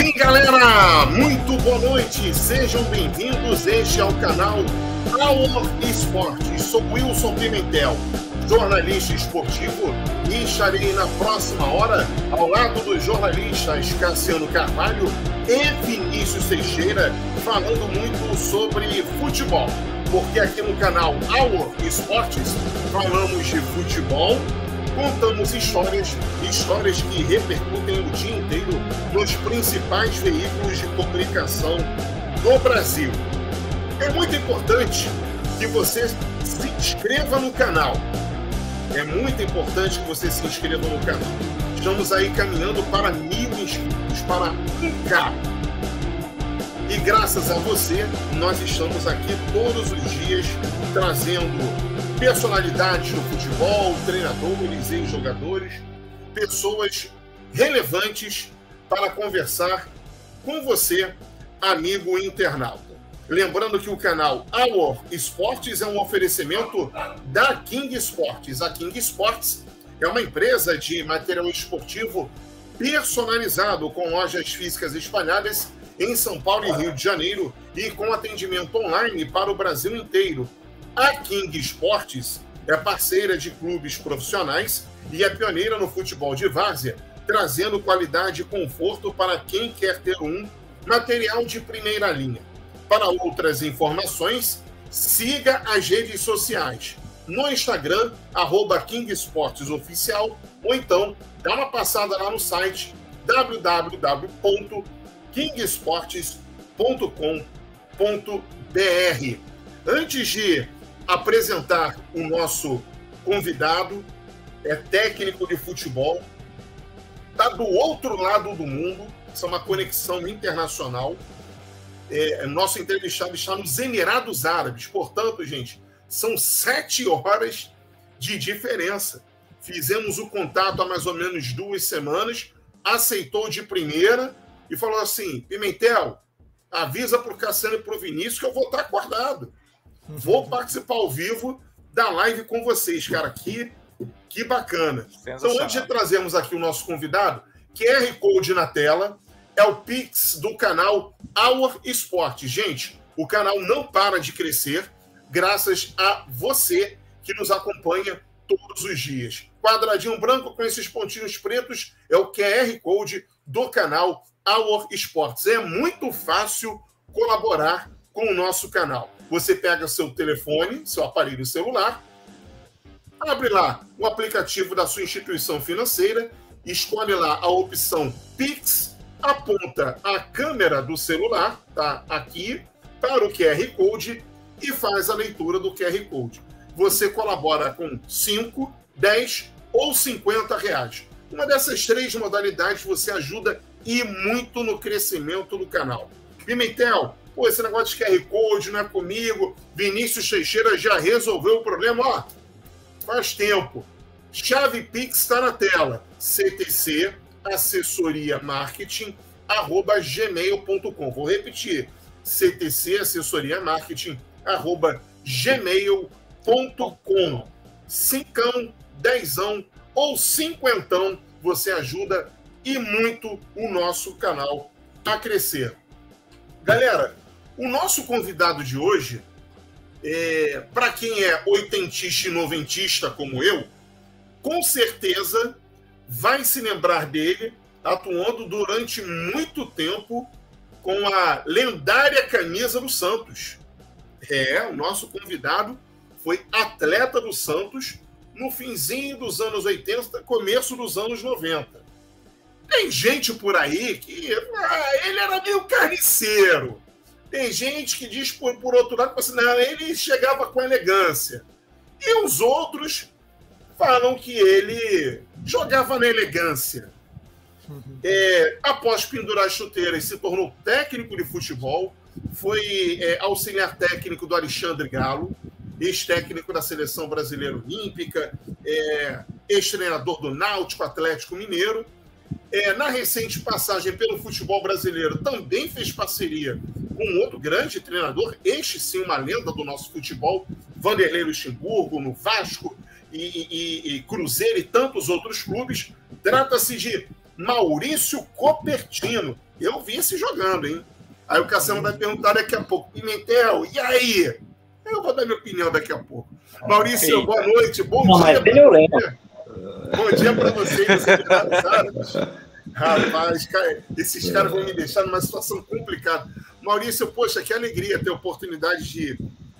Sim, galera! Muito boa noite! Sejam bem-vindos. Este é o canal Power Esportes. Sou Wilson Pimentel, jornalista esportivo, e estarei na próxima hora ao lado dos jornalistas Cassiano Carvalho e Vinícius Teixeira, falando muito sobre futebol. Porque aqui no canal Our Esportes falamos de futebol contamos histórias, histórias que repercutem o dia inteiro nos principais veículos de comunicação do Brasil. É muito importante que você se inscreva no canal. É muito importante que você se inscreva no canal. Estamos aí caminhando para mil inscritos, para um K. E graças a você, nós estamos aqui todos os dias trazendo personalidades do futebol, treinadores e jogadores, pessoas relevantes para conversar com você, amigo internauta. Lembrando que o canal Our Esportes é um oferecimento da King Sports. A King Sports é uma empresa de material esportivo personalizado com lojas físicas espalhadas em São Paulo e Rio de Janeiro e com atendimento online para o Brasil inteiro a King Esportes é parceira de clubes profissionais e é pioneira no futebol de várzea, trazendo qualidade e conforto para quem quer ter um material de primeira linha. Para outras informações, siga as redes sociais. No Instagram, arroba King Esportes Oficial, ou então dá uma passada lá no site www.kingesportes.com.br. Antes de apresentar o nosso convidado, é técnico de futebol, está do outro lado do mundo, isso é uma conexão internacional. É, nosso entrevistado está nos Emirados Árabes, portanto, gente, são sete horas de diferença. Fizemos o contato há mais ou menos duas semanas, aceitou de primeira e falou assim: Pimentel, avisa para o Cassiano e para o Vinícius que eu vou estar acordado. Vou participar ao vivo da live com vocês, cara. Que, que bacana. Então, antes de trazermos aqui o nosso convidado, QR Code na tela, é o Pix do canal Our Sport. Gente, o canal não para de crescer graças a você que nos acompanha todos os dias. Quadradinho branco com esses pontinhos pretos é o QR Code do canal Our Sports. É muito fácil colaborar com o nosso canal. Você pega seu telefone, seu aparelho celular, abre lá o aplicativo da sua instituição financeira, escolhe lá a opção Pix, aponta a câmera do celular, tá aqui, para o QR Code e faz a leitura do QR Code. Você colabora com 5, 10 ou 50 reais. Uma dessas três modalidades você ajuda e muito no crescimento do canal. Pimentel, Pô, esse negócio de QR Code não é comigo. Vinícius Teixeira já resolveu o problema. Ó, faz tempo. Chave Pix está na tela. CTC assessoria marketing arroba gmail.com. Vou repetir. CTC assessoria marketing arroba gmail.com. Cincão, dezão ou cinquentão você ajuda e muito o nosso canal a crescer. Galera, o nosso convidado de hoje, é, para quem é oitentista e noventista como eu, com certeza vai se lembrar dele atuando durante muito tempo com a lendária camisa do Santos. É, o nosso convidado foi atleta do Santos no finzinho dos anos 80, começo dos anos 90. Tem gente por aí que ah, ele era meio carniceiro. Tem gente que diz, por, por outro lado, assim, ele chegava com elegância. E os outros falam que ele jogava na elegância. É, após pendurar as chuteiras, se tornou técnico de futebol, foi é, auxiliar técnico do Alexandre Galo, ex-técnico da Seleção Brasileira Olímpica, é, ex-treinador do Náutico Atlético Mineiro, é, na recente passagem pelo futebol brasileiro, também fez parceria com outro grande treinador, este sim, uma lenda do nosso futebol, Vanderlei Luxemburgo, no Vasco e, e, e Cruzeiro e tantos outros clubes. Trata-se de Maurício Copertino. Eu vi esse jogando, hein? Aí o Cassiano vai perguntar daqui a pouco, Pimentel, e aí? Eu vou dar minha opinião daqui a pouco. Maurício, boa noite, bom Não, dia. Bom dia para vocês, Rapaz, cara, esses caras vão me deixar numa situação complicada. Maurício, poxa, que alegria ter a oportunidade de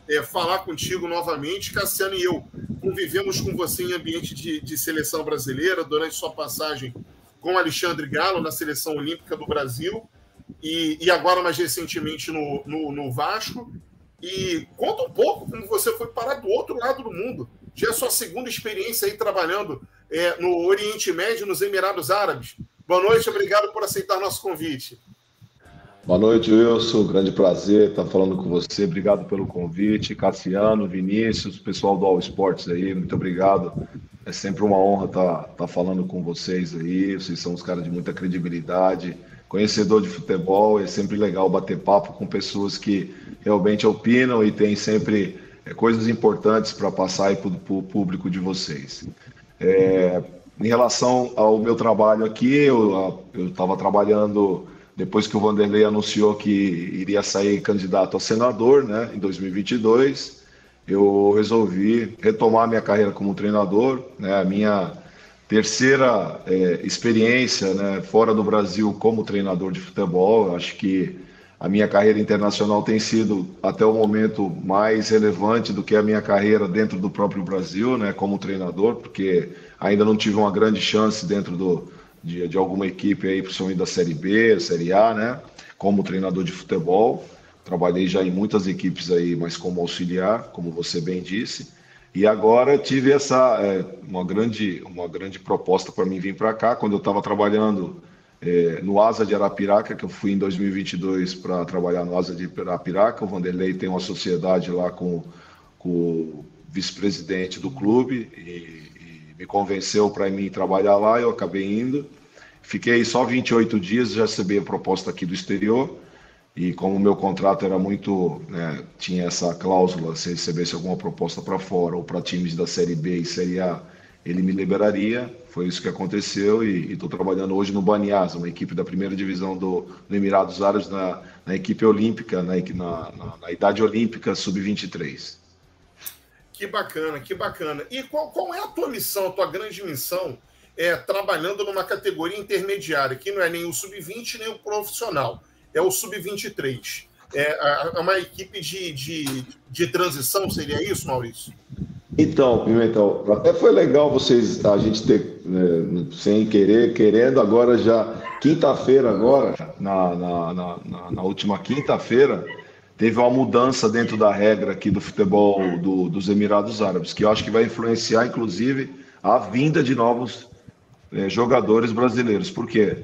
é, falar contigo novamente. Cassiano e eu convivemos com você em ambiente de, de seleção brasileira durante sua passagem com Alexandre Galo na seleção olímpica do Brasil e, e agora mais recentemente no, no, no, Vasco. E conta um pouco como você foi parar do outro lado do mundo. Já é sua segunda experiência aí trabalhando é, no Oriente Médio, nos Emirados Árabes. Boa noite, obrigado por aceitar nosso convite. Boa noite, Wilson. Grande prazer estar falando com você. Obrigado pelo convite. Cassiano, Vinícius, pessoal do All Sports aí, muito obrigado. É sempre uma honra estar, estar falando com vocês aí. Vocês são uns caras de muita credibilidade, conhecedor de futebol. É sempre legal bater papo com pessoas que realmente opinam e têm sempre é, coisas importantes para passar aí para o público de vocês. É, em relação ao meu trabalho aqui, eu estava trabalhando depois que o Vanderlei anunciou que iria sair candidato a senador, né, em 2022, eu resolvi retomar minha carreira como treinador, né, a minha terceira é, experiência, né, fora do Brasil como treinador de futebol. Acho que a minha carreira internacional tem sido até o momento mais relevante do que a minha carreira dentro do próprio Brasil, né, como treinador, porque ainda não tive uma grande chance dentro do de, de alguma equipe aí, principalmente da Série B, Série A, né? Como treinador de futebol. Trabalhei já em muitas equipes aí, mas como auxiliar, como você bem disse. E agora tive essa é, uma grande uma grande proposta para mim vir para cá quando eu estava trabalhando é, no Asa de Arapiraca, que eu fui em 2022 para trabalhar no Asa de Arapiraca. O Vanderlei tem uma sociedade lá com, com o vice-presidente do clube e me convenceu para mim trabalhar lá, eu acabei indo. Fiquei só 28 dias, já recebi a proposta aqui do exterior. E como o meu contrato era muito. Né, tinha essa cláusula, se recebesse alguma proposta para fora ou para times da Série B e Série A, ele me liberaria. Foi isso que aconteceu e estou trabalhando hoje no Baniasa, uma equipe da primeira divisão do, do Emirados Árabes, na, na equipe olímpica, na, na, na idade olímpica sub-23. Que bacana, que bacana. E qual, qual, é a tua missão, a tua grande missão, é, trabalhando numa categoria intermediária, que não é nem o sub-20 nem o profissional, é o sub-23. É, é uma equipe de, de, de transição, seria isso, Maurício? Então, Pimentel, até foi legal vocês, a gente ter, né, sem querer, querendo, agora já, quinta-feira agora, na, na, na, na última quinta-feira, teve uma mudança dentro da regra aqui do futebol do, dos Emirados Árabes, que eu acho que vai influenciar, inclusive, a vinda de novos é, jogadores brasileiros. Por quê?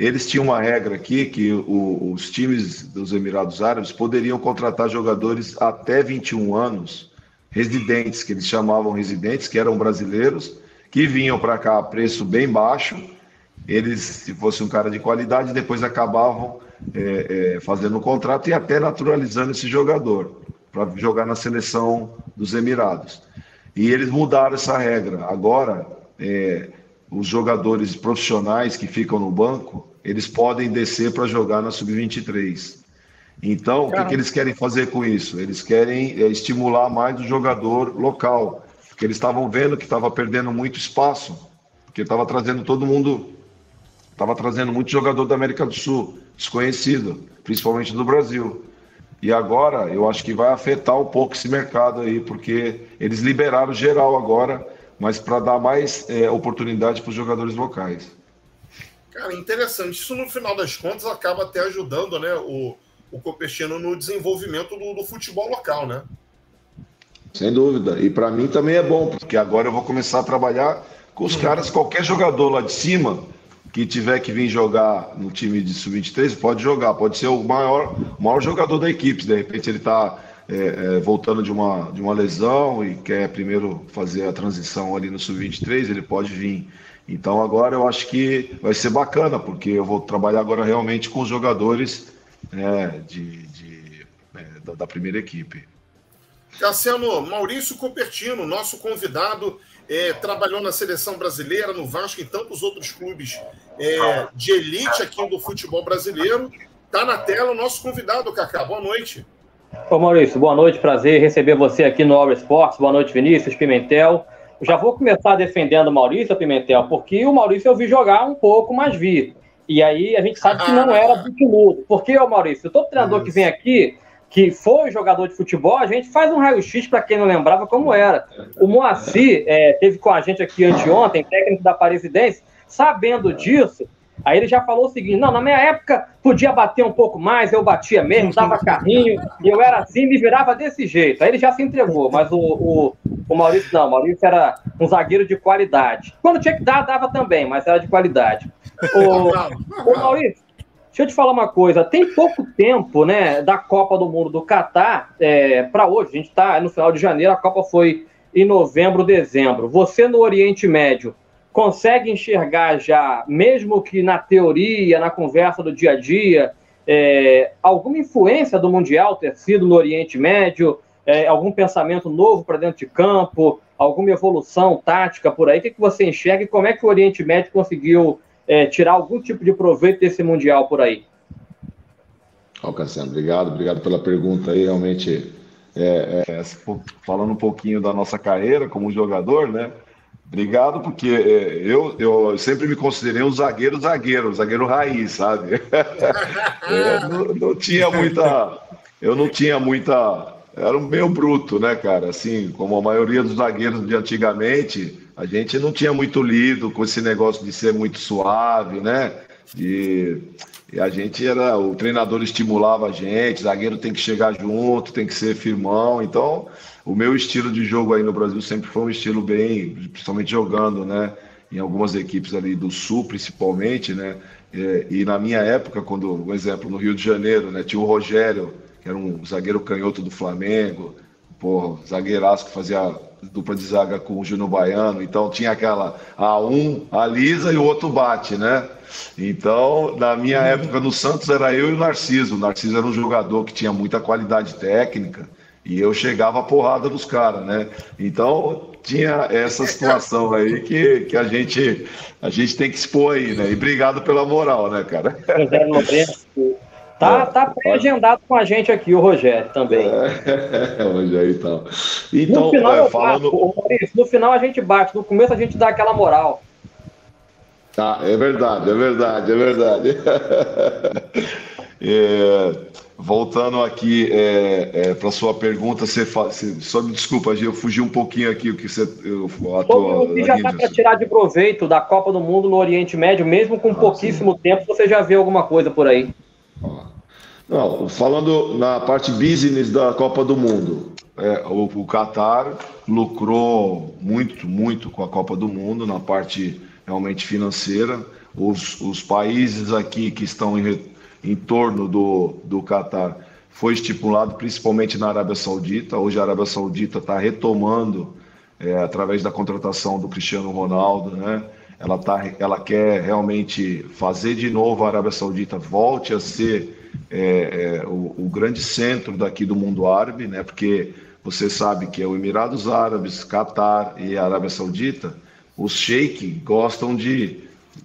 Eles tinham uma regra aqui que o, os times dos Emirados Árabes poderiam contratar jogadores até 21 anos, residentes, que eles chamavam residentes, que eram brasileiros, que vinham para cá a preço bem baixo. Eles, se fosse um cara de qualidade, depois acabavam é, é, fazendo um contrato e até naturalizando esse jogador para jogar na seleção dos Emirados. E eles mudaram essa regra. Agora, é, os jogadores profissionais que ficam no banco, eles podem descer para jogar na sub-23. Então, o que, que, eles querem fazer com isso? Eles querem é, estimular mais o jogador local, porque eles estavam vendo que estava perdendo muito espaço, porque estava trazendo todo mundo, estava trazendo muito jogador da América do Sul desconhecido, principalmente do Brasil. E agora eu acho que vai afetar um pouco esse mercado aí, porque eles liberaram geral agora, mas para dar mais é, oportunidade para os jogadores locais. Cara, interessante. Isso no final das contas acaba até ajudando né, o, o Copestino no desenvolvimento do, do futebol local, né? Sem dúvida. E para mim também é bom, porque agora eu vou começar a trabalhar com os caras, qualquer jogador lá de cima que tiver que vir jogar no time de sub-23, pode jogar, pode ser o maior, maior jogador da equipe. De repente ele está é, é, voltando de uma, de uma lesão e quer primeiro fazer a transição ali no sub-23, ele pode vir. Então agora eu acho que vai ser bacana, porque eu vou trabalhar agora realmente com os jogadores é, de, de é, da, da primeira equipe. Cassiano, Maurício Copertino, nosso convidado, é, trabalhou na seleção brasileira, no Vasco e tantos outros clubes é, de elite aqui do futebol brasileiro. Está na tela o nosso convidado, Cacá. Boa noite. Ô Maurício, boa noite, prazer receber você aqui no Aura Esportes. Boa noite, Vinícius, Pimentel. já vou começar defendendo o Maurício Pimentel, porque o Maurício eu vi jogar um pouco, mas vi. E aí a gente sabe que não era muito Porque, ô Maurício, todo treinador que vem aqui, que foi jogador de futebol, a gente faz um raio-x para quem não lembrava como era. O Moacir é, teve com a gente aqui anteontem, técnico da Parisidense, sabendo disso, Aí ele já falou o seguinte: não, na minha época podia bater um pouco mais, eu batia mesmo, dava carrinho, e eu era assim, me virava desse jeito. Aí ele já se entregou, mas o, o, o Maurício não, o Maurício era um zagueiro de qualidade. Quando tinha que dar, dava também, mas era de qualidade. O, o Maurício, deixa eu te falar uma coisa: tem pouco tempo, né, da Copa do Mundo do Catar é, para hoje. A gente está no final de janeiro, a Copa foi em novembro, dezembro. Você no Oriente Médio consegue enxergar já, mesmo que na teoria, na conversa do dia a dia, é, alguma influência do Mundial ter sido no Oriente Médio, é, algum pensamento novo para dentro de campo, alguma evolução tática por aí? O que, que você enxerga e como é que o Oriente Médio conseguiu é, tirar algum tipo de proveito desse Mundial por aí? Cassiano, obrigado, obrigado pela pergunta aí, realmente, é, é, falando um pouquinho da nossa carreira como jogador, né, Obrigado, porque é, eu, eu sempre me considerei um zagueiro zagueiro, zagueiro raiz, sabe? é, não, não, tinha muita. Eu não tinha muita. Era um meio bruto, né, cara? Assim, como a maioria dos zagueiros de antigamente, a gente não tinha muito lido com esse negócio de ser muito suave, né? De, e a gente era. O treinador estimulava a gente, zagueiro tem que chegar junto, tem que ser firmão. Então, o meu estilo de jogo aí no Brasil sempre foi um estilo bem, principalmente jogando, né? Em algumas equipes ali do Sul, principalmente, né? É, e na minha época, quando, um exemplo, no Rio de Janeiro, né? Tinha o Rogério, que era um zagueiro canhoto do Flamengo, porra, zagueiraço que fazia dupla de zaga com o Júnior Baiano, então tinha aquela a um alisa e o outro bate, né? Então, na minha época no Santos era eu e o Narciso. O Narciso era um jogador que tinha muita qualidade técnica, e eu chegava a porrada dos caras, né? Então tinha essa situação aí que, que a, gente, a gente tem que expor aí, né? E obrigado pela moral, né, cara? Tá, tá pré-agendado com a gente aqui, o Rogério também. É, Rogério então. Então, no final, é, falando... bato, Maurício, no final a gente bate, no começo a gente dá aquela moral. Tá, é verdade, é verdade, é verdade. é, Voltando aqui é, é, para sua pergunta, você, fa... só me desculpa, eu fugi um pouquinho aqui o que você. Eu, a tua, o que já está para tirar de proveito da Copa do Mundo no Oriente Médio, mesmo com ah, pouquíssimo sim. tempo, você já vê alguma coisa por aí? Não, falando na parte business da Copa do Mundo, é, o, o Qatar lucrou muito, muito com a Copa do Mundo na parte realmente financeira. Os, os países aqui que estão em em torno do, do Catar foi estipulado principalmente na Arábia Saudita. Hoje a Arábia Saudita está retomando, é, através da contratação do Cristiano Ronaldo, né? Ela, tá, ela quer realmente fazer de novo a Arábia Saudita volte a ser é, é, o, o, grande centro daqui do mundo árabe, né? Porque você sabe que é o Emirados Árabes, Catar e Arábia Saudita, os sheik gostam de,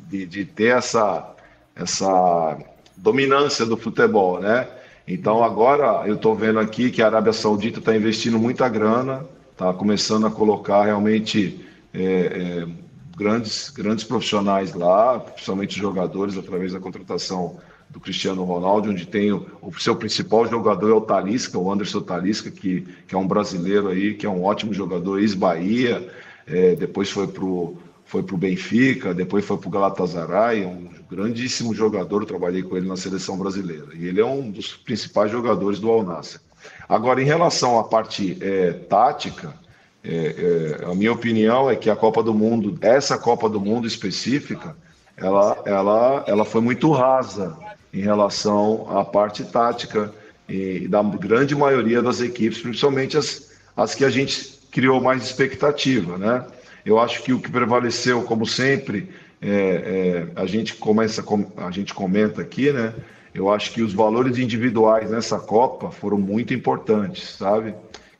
de, de ter essa, essa dominância do futebol, né? Então agora eu estou vendo aqui que a Arábia Saudita está investindo muita grana, está começando a colocar realmente é, é, grandes, grandes profissionais lá, principalmente jogadores, através da contratação do Cristiano Ronaldo, onde tem o, o seu principal jogador é o Talisca, o Anderson Talisca, que, que é um brasileiro aí, que é um ótimo jogador, ex-Bahia, é, depois foi para o foi pro Benfica, depois foi para o Galatasaray, um grandíssimo jogador, trabalhei com ele na seleção brasileira. E ele é um dos principais jogadores do Al Nassr. Agora, em relação à parte é, tática, é, é, a minha opinião é que a Copa do Mundo, essa Copa do Mundo específica, ela, ela, ela foi muito rasa em relação à parte tática e da grande maioria das equipes, principalmente as, as que a gente criou mais expectativa, né? Eu acho que o que prevaleceu, como sempre, é, é, a gente começa, a gente comenta aqui, né? Eu acho que os valores individuais nessa Copa foram muito importantes, sabe?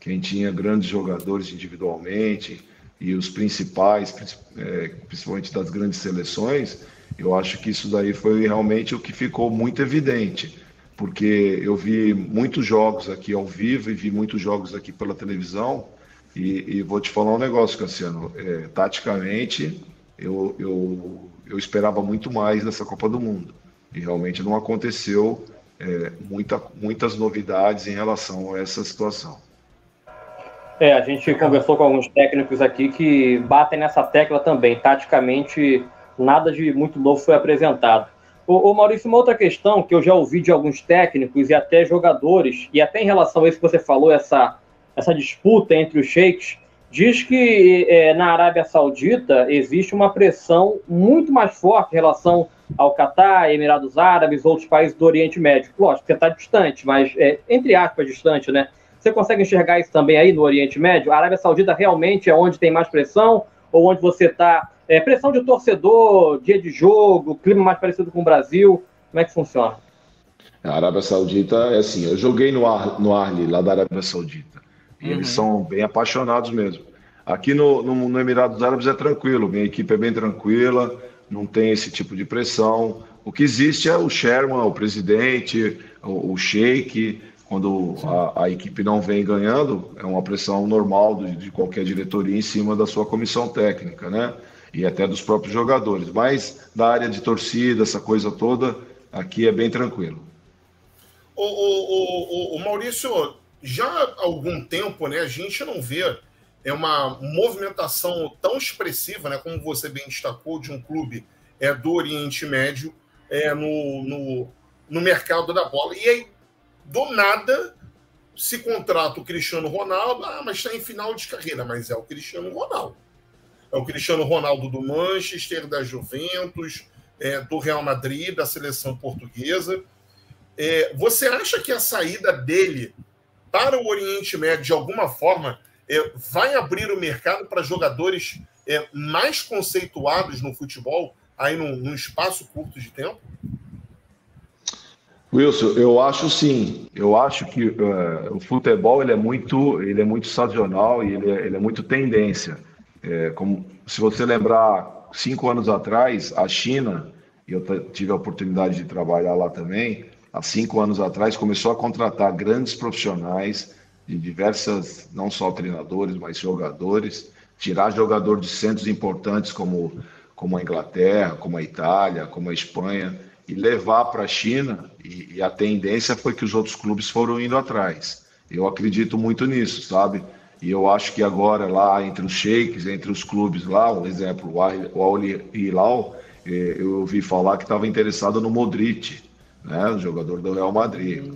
quem tinha grandes jogadores individualmente e os principais, é, principalmente das grandes seleções, eu acho que isso daí foi realmente o que ficou muito evidente, porque eu vi muitos jogos aqui ao vivo e vi muitos jogos aqui pela televisão, e, e vou te falar um negócio, Cassiano, é, taticamente eu, eu, eu esperava muito mais dessa Copa do Mundo, e realmente não aconteceu é, muita, muitas novidades em relação a essa situação. É, a gente conversou com alguns técnicos aqui que batem nessa tecla também. Taticamente, nada de muito novo foi apresentado. Ô, Maurício, uma outra questão que eu já ouvi de alguns técnicos e até jogadores, e até em relação a isso que você falou, essa, essa disputa entre os sheiks, diz que é, na Arábia Saudita existe uma pressão muito mais forte em relação ao Catar, Emirados Árabes, outros países do Oriente Médio. Lógico, você está distante, mas é, entre aspas distante, né? Você consegue enxergar isso também aí no Oriente Médio? A Arábia Saudita realmente é onde tem mais pressão? Ou onde você está. É, pressão de torcedor, dia de jogo, clima mais parecido com o Brasil? Como é que funciona? A Arábia Saudita é assim, eu joguei no, Ar, no Arli, lá da Arábia Saudita. E uhum. eles são bem apaixonados mesmo. Aqui no, no, no Emirados Árabes é tranquilo, minha equipe é bem tranquila, não tem esse tipo de pressão. O que existe é o Sherman, o presidente, o, o sheik, quando a, a, equipe não vem ganhando, é uma pressão normal de, de, qualquer diretoria em cima da sua comissão técnica, né? E até dos próprios jogadores. Mas da área de torcida, essa coisa toda, aqui é bem tranquilo. O, o, o, o Maurício, já há algum tempo, né, a gente não vê é uma movimentação tão expressiva, né, como você bem destacou, de um clube é, do Oriente Médio é, no, no, no mercado da bola. E aí, do nada, se contrata o Cristiano Ronaldo, ah, mas está em final de carreira, mas é o Cristiano Ronaldo. É o Cristiano Ronaldo do Manchester, da Juventus, é, do Real Madrid, da seleção portuguesa. É, você acha que a saída dele para o Oriente Médio, de alguma forma, é, vai abrir o mercado para jogadores é, mais conceituados no futebol, aí num, num espaço curto de tempo? Wilson, eu acho sim. Eu acho que uh, o futebol ele é muito, ele é muito sazonal e ele é, ele é muito tendência. É, como se você lembrar cinco anos atrás, a China, e eu tive a oportunidade de trabalhar lá também, há cinco anos atrás começou a contratar grandes profissionais de diversas, não só treinadores, mas jogadores, tirar jogador de centros importantes como, como a Inglaterra, como a Itália, como a Espanha, e levar para a China, e, e, a tendência foi que os outros clubes foram indo atrás. Eu acredito muito nisso, sabe? E eu acho que agora lá entre os sheiks, entre os clubes lá, um exemplo, o Al Hilal, eh, eu ouvi falar que estava interessado no Modric, né, o jogador do Real Madrid.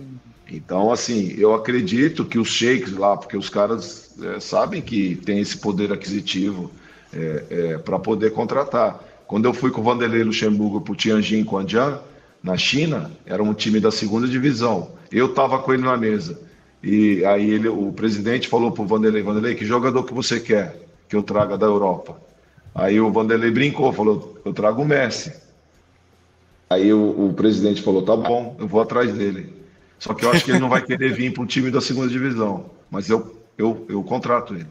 Então, assim, eu acredito que os sheiks lá, porque os caras é, sabem que tem esse poder aquisitivo é, é, para poder contratar. Quando eu fui com o Vanderlei Luxemburgo para o Tianjin Quanjian, na China, era um time da segunda divisão. Eu estava com ele na mesa. E aí ele, o presidente falou para o Vanderlei, Vanderlei, que jogador que você quer que eu traga da Europa? Aí o Vanderlei brincou, falou, eu trago o Messi. Aí o, o presidente falou, tá bom, eu vou atrás dele. Só que eu acho que ele não vai querer vir para um time da segunda divisão. Mas eu, eu, eu contrato ele.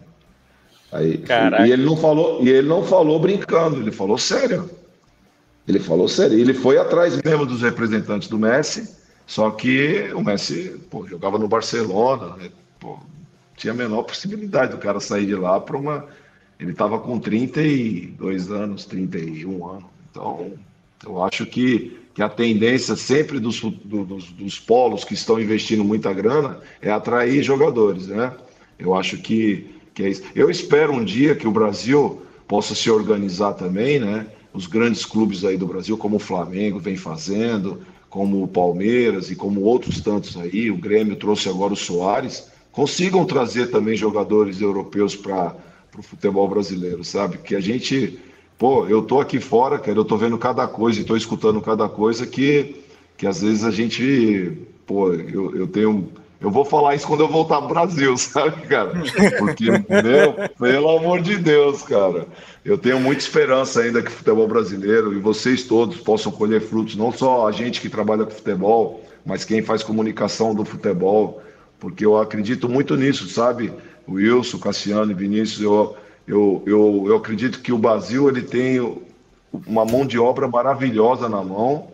Aí, e ele não falou, e ele não falou brincando, ele falou sério. Ele falou sério. Ele foi atrás mesmo dos representantes do Messi, só que o Messi pô, jogava no Barcelona, né? pô, tinha a menor possibilidade do cara sair de lá para uma. Ele estava com 32 anos, 31 anos. Então, eu acho que que a tendência sempre dos, dos, dos, polos que estão investindo muita grana é atrair jogadores, né? Eu acho que, que é isso. Eu espero um dia que o Brasil possa se organizar também, né? Os grandes clubes aí do Brasil, como o Flamengo vem fazendo, como o Palmeiras e como outros tantos aí, o Grêmio trouxe agora o Soares, consigam trazer também jogadores europeus para o futebol brasileiro, sabe? Que a gente Pô, eu tô aqui fora, cara, eu tô vendo cada coisa e tô escutando cada coisa que, que às vezes a gente, pô, eu, eu tenho. Eu vou falar isso quando eu voltar pro Brasil, sabe, cara? Porque, meu, pelo amor de Deus, cara. Eu tenho muita esperança ainda que o futebol brasileiro e vocês todos possam colher frutos, não só a gente que trabalha com futebol, mas quem faz comunicação do futebol, porque eu acredito muito nisso, sabe? O Wilson, Cassiano e Vinícius, eu, eu, eu, eu acredito que o Brasil ele tem uma mão de obra maravilhosa na mão,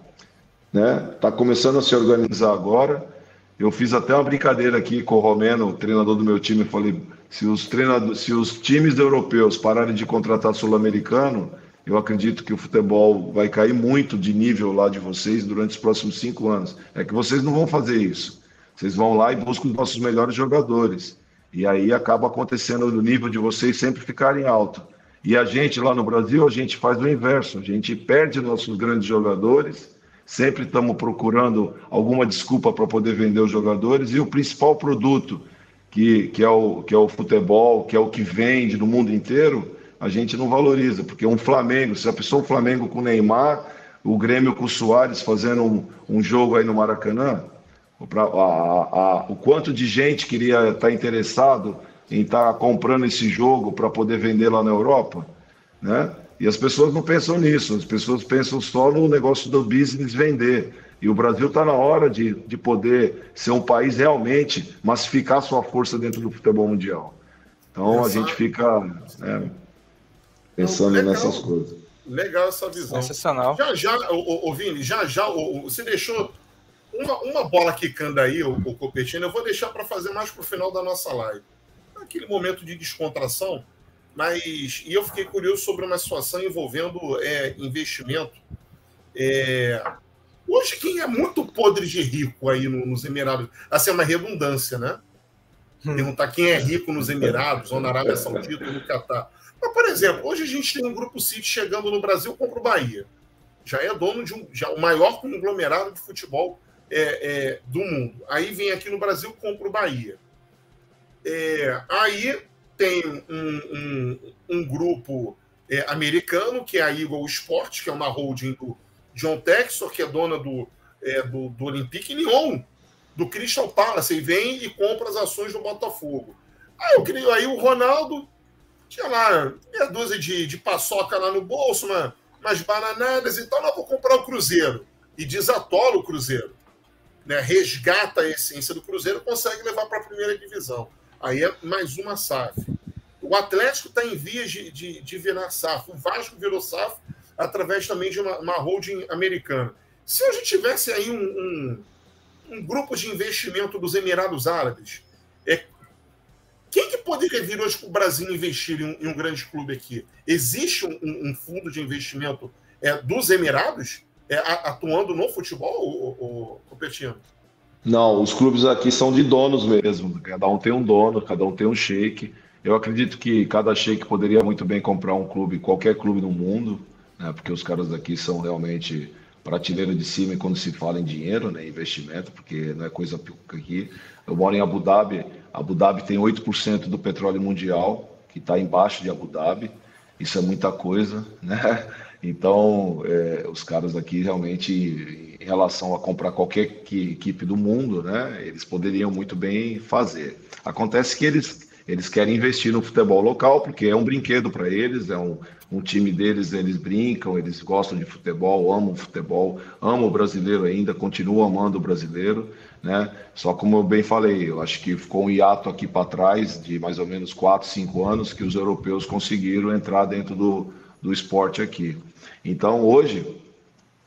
né? Está começando a se organizar agora. Eu fiz até uma brincadeira aqui com o Romeno, o treinador do meu time, falei, se os treinadores, se os times europeus pararem de contratar sul-americano, eu acredito que o futebol vai cair muito de nível lá de vocês durante os próximos cinco anos. É que vocês não vão fazer isso. Vocês vão lá e buscam os nossos melhores jogadores. E aí acaba acontecendo o nível de vocês sempre ficarem alto. E a gente lá no Brasil, a gente faz o inverso. A gente perde nossos grandes jogadores, sempre estamos procurando alguma desculpa para poder vender os jogadores. E o principal produto, que, que, é o, que é o futebol, que é o que vende no mundo inteiro, a gente não valoriza. Porque um Flamengo, se a pessoa um Flamengo com o Neymar, o Grêmio com o Soares fazendo um, um jogo aí no Maracanã, a, a, o quanto de gente queria estar interessado em estar comprando esse jogo para poder vender lá na Europa, né? E as pessoas não pensam nisso, as pessoas pensam só no negócio do business vender. E o Brasil está na hora de, de poder ser um país realmente massificar sua força dentro do futebol mundial. Então a gente fica né, pensando não, nessas coisas. Legal essa visão. Sensacional. Já já, o, o Vini, já já, o, você deixou uma, uma bola quicando aí, o, o Copetino, eu vou deixar para fazer mais para o final da nossa live. Aquele momento de descontração, mas. E eu fiquei curioso sobre uma situação envolvendo é, investimento. É, hoje, quem é muito podre de rico aí nos Emirados, assim é uma redundância, né? Hum. Perguntar quem é rico nos Emirados, ou na Arábia Saudita, ou no Catar. Mas, por exemplo, hoje a gente tem um grupo City chegando no Brasil contra o Bahia. Já é dono de um, já, o maior conglomerado de futebol é, é, do mundo. Aí vem aqui no Brasil, compra o Bahia. É, aí tem um, um, um grupo é, americano, que é a Eagle Sport, que é uma holding do John Texor, que é dona do, é, do, do Olympique Lyon, do Crystal Palace, e vem e compra as ações do Botafogo. Aí, eu queria, aí o Ronaldo tinha lá meia dúzia de, de paçoca lá no bolso, uma, umas bananadas e tal, não, vou comprar o Cruzeiro. E desatola o Cruzeiro né, resgata a essência do Cruzeiro, consegue levar para a primeira divisão. Aí é mais uma SAF. O Atlético está em vias de, de, de, virar SAF. O Vasco virou SAF através também de uma, uma holding americana. Se a gente tivesse aí um, um, um, grupo de investimento dos Emirados Árabes, é, quem que poderia vir hoje para o Brasil investir em um, em um, grande clube aqui? Existe um, fundo de investimento é, dos Emirados? é, atuando no futebol, o, o, o Não, os clubes aqui são de donos mesmo. Cada um tem um dono, cada um tem um shake. Eu acredito que cada shake poderia muito bem comprar um clube, qualquer clube no mundo, né, porque os caras daqui são realmente prateleira de cima quando se fala em dinheiro, né, investimento, porque não é coisa pouca aqui. Eu moro em Abu Dhabi. Abu Dhabi tem 8% do petróleo mundial, que está embaixo de Abu Dhabi. Isso é muita coisa, né? Então, é, os caras aqui realmente, em relação a comprar qualquer equipe do mundo, né, eles poderiam muito bem fazer. Acontece que eles, eles querem investir no futebol local, porque é um brinquedo para eles, é um, um time deles, eles brincam, eles gostam de futebol, amam futebol, amam o brasileiro ainda, continuam amando o brasileiro, né? Só como eu bem falei, eu acho que ficou um hiato aqui para trás de mais ou menos 4, 5 anos que os europeus conseguiram entrar dentro do, do esporte aqui. Então, hoje,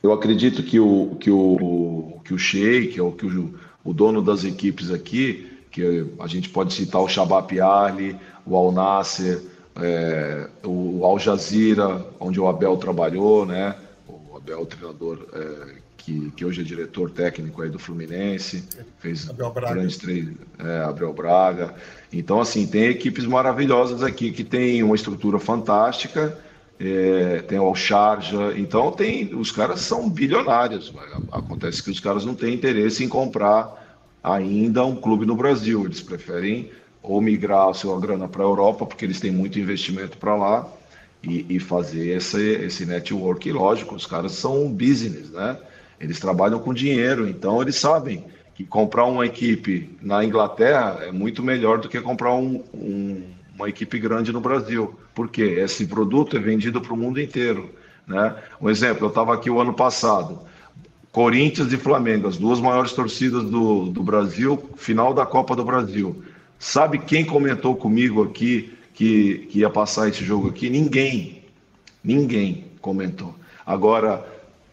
eu acredito que o, que o, que o Sheik, ou que o, o dono das equipes aqui, que a gente pode citar o Shabab Ali, o Al Nasser, é, o Al Jazeera, onde o Abel trabalhou, né? O Abel, treinador é, que, que hoje é diretor técnico aí do Fluminense, fez Abel Braga. grandes três, é, Abel Braga. Então, assim, tem equipes maravilhosas aqui que tem uma estrutura fantástica é, tem o Sharja, então tem, os caras são bilionários. Acontece que os caras não têm interesse em comprar ainda um clube no Brasil, eles preferem ou migrar a sua grana para a Europa, porque eles têm muito investimento para lá, e, e, fazer esse, esse network. Lógico, os caras são um business, né? Eles trabalham com dinheiro, então eles sabem que comprar uma equipe na Inglaterra é muito melhor do que comprar um, um uma equipe grande no Brasil, porque esse produto é vendido para o mundo inteiro. Né? Um exemplo, eu estava aqui o ano passado, Corinthians e Flamengo, as duas maiores torcidas do, do Brasil, final da Copa do Brasil. Sabe quem comentou comigo aqui que, que ia passar esse jogo aqui? Ninguém. Ninguém comentou. Agora,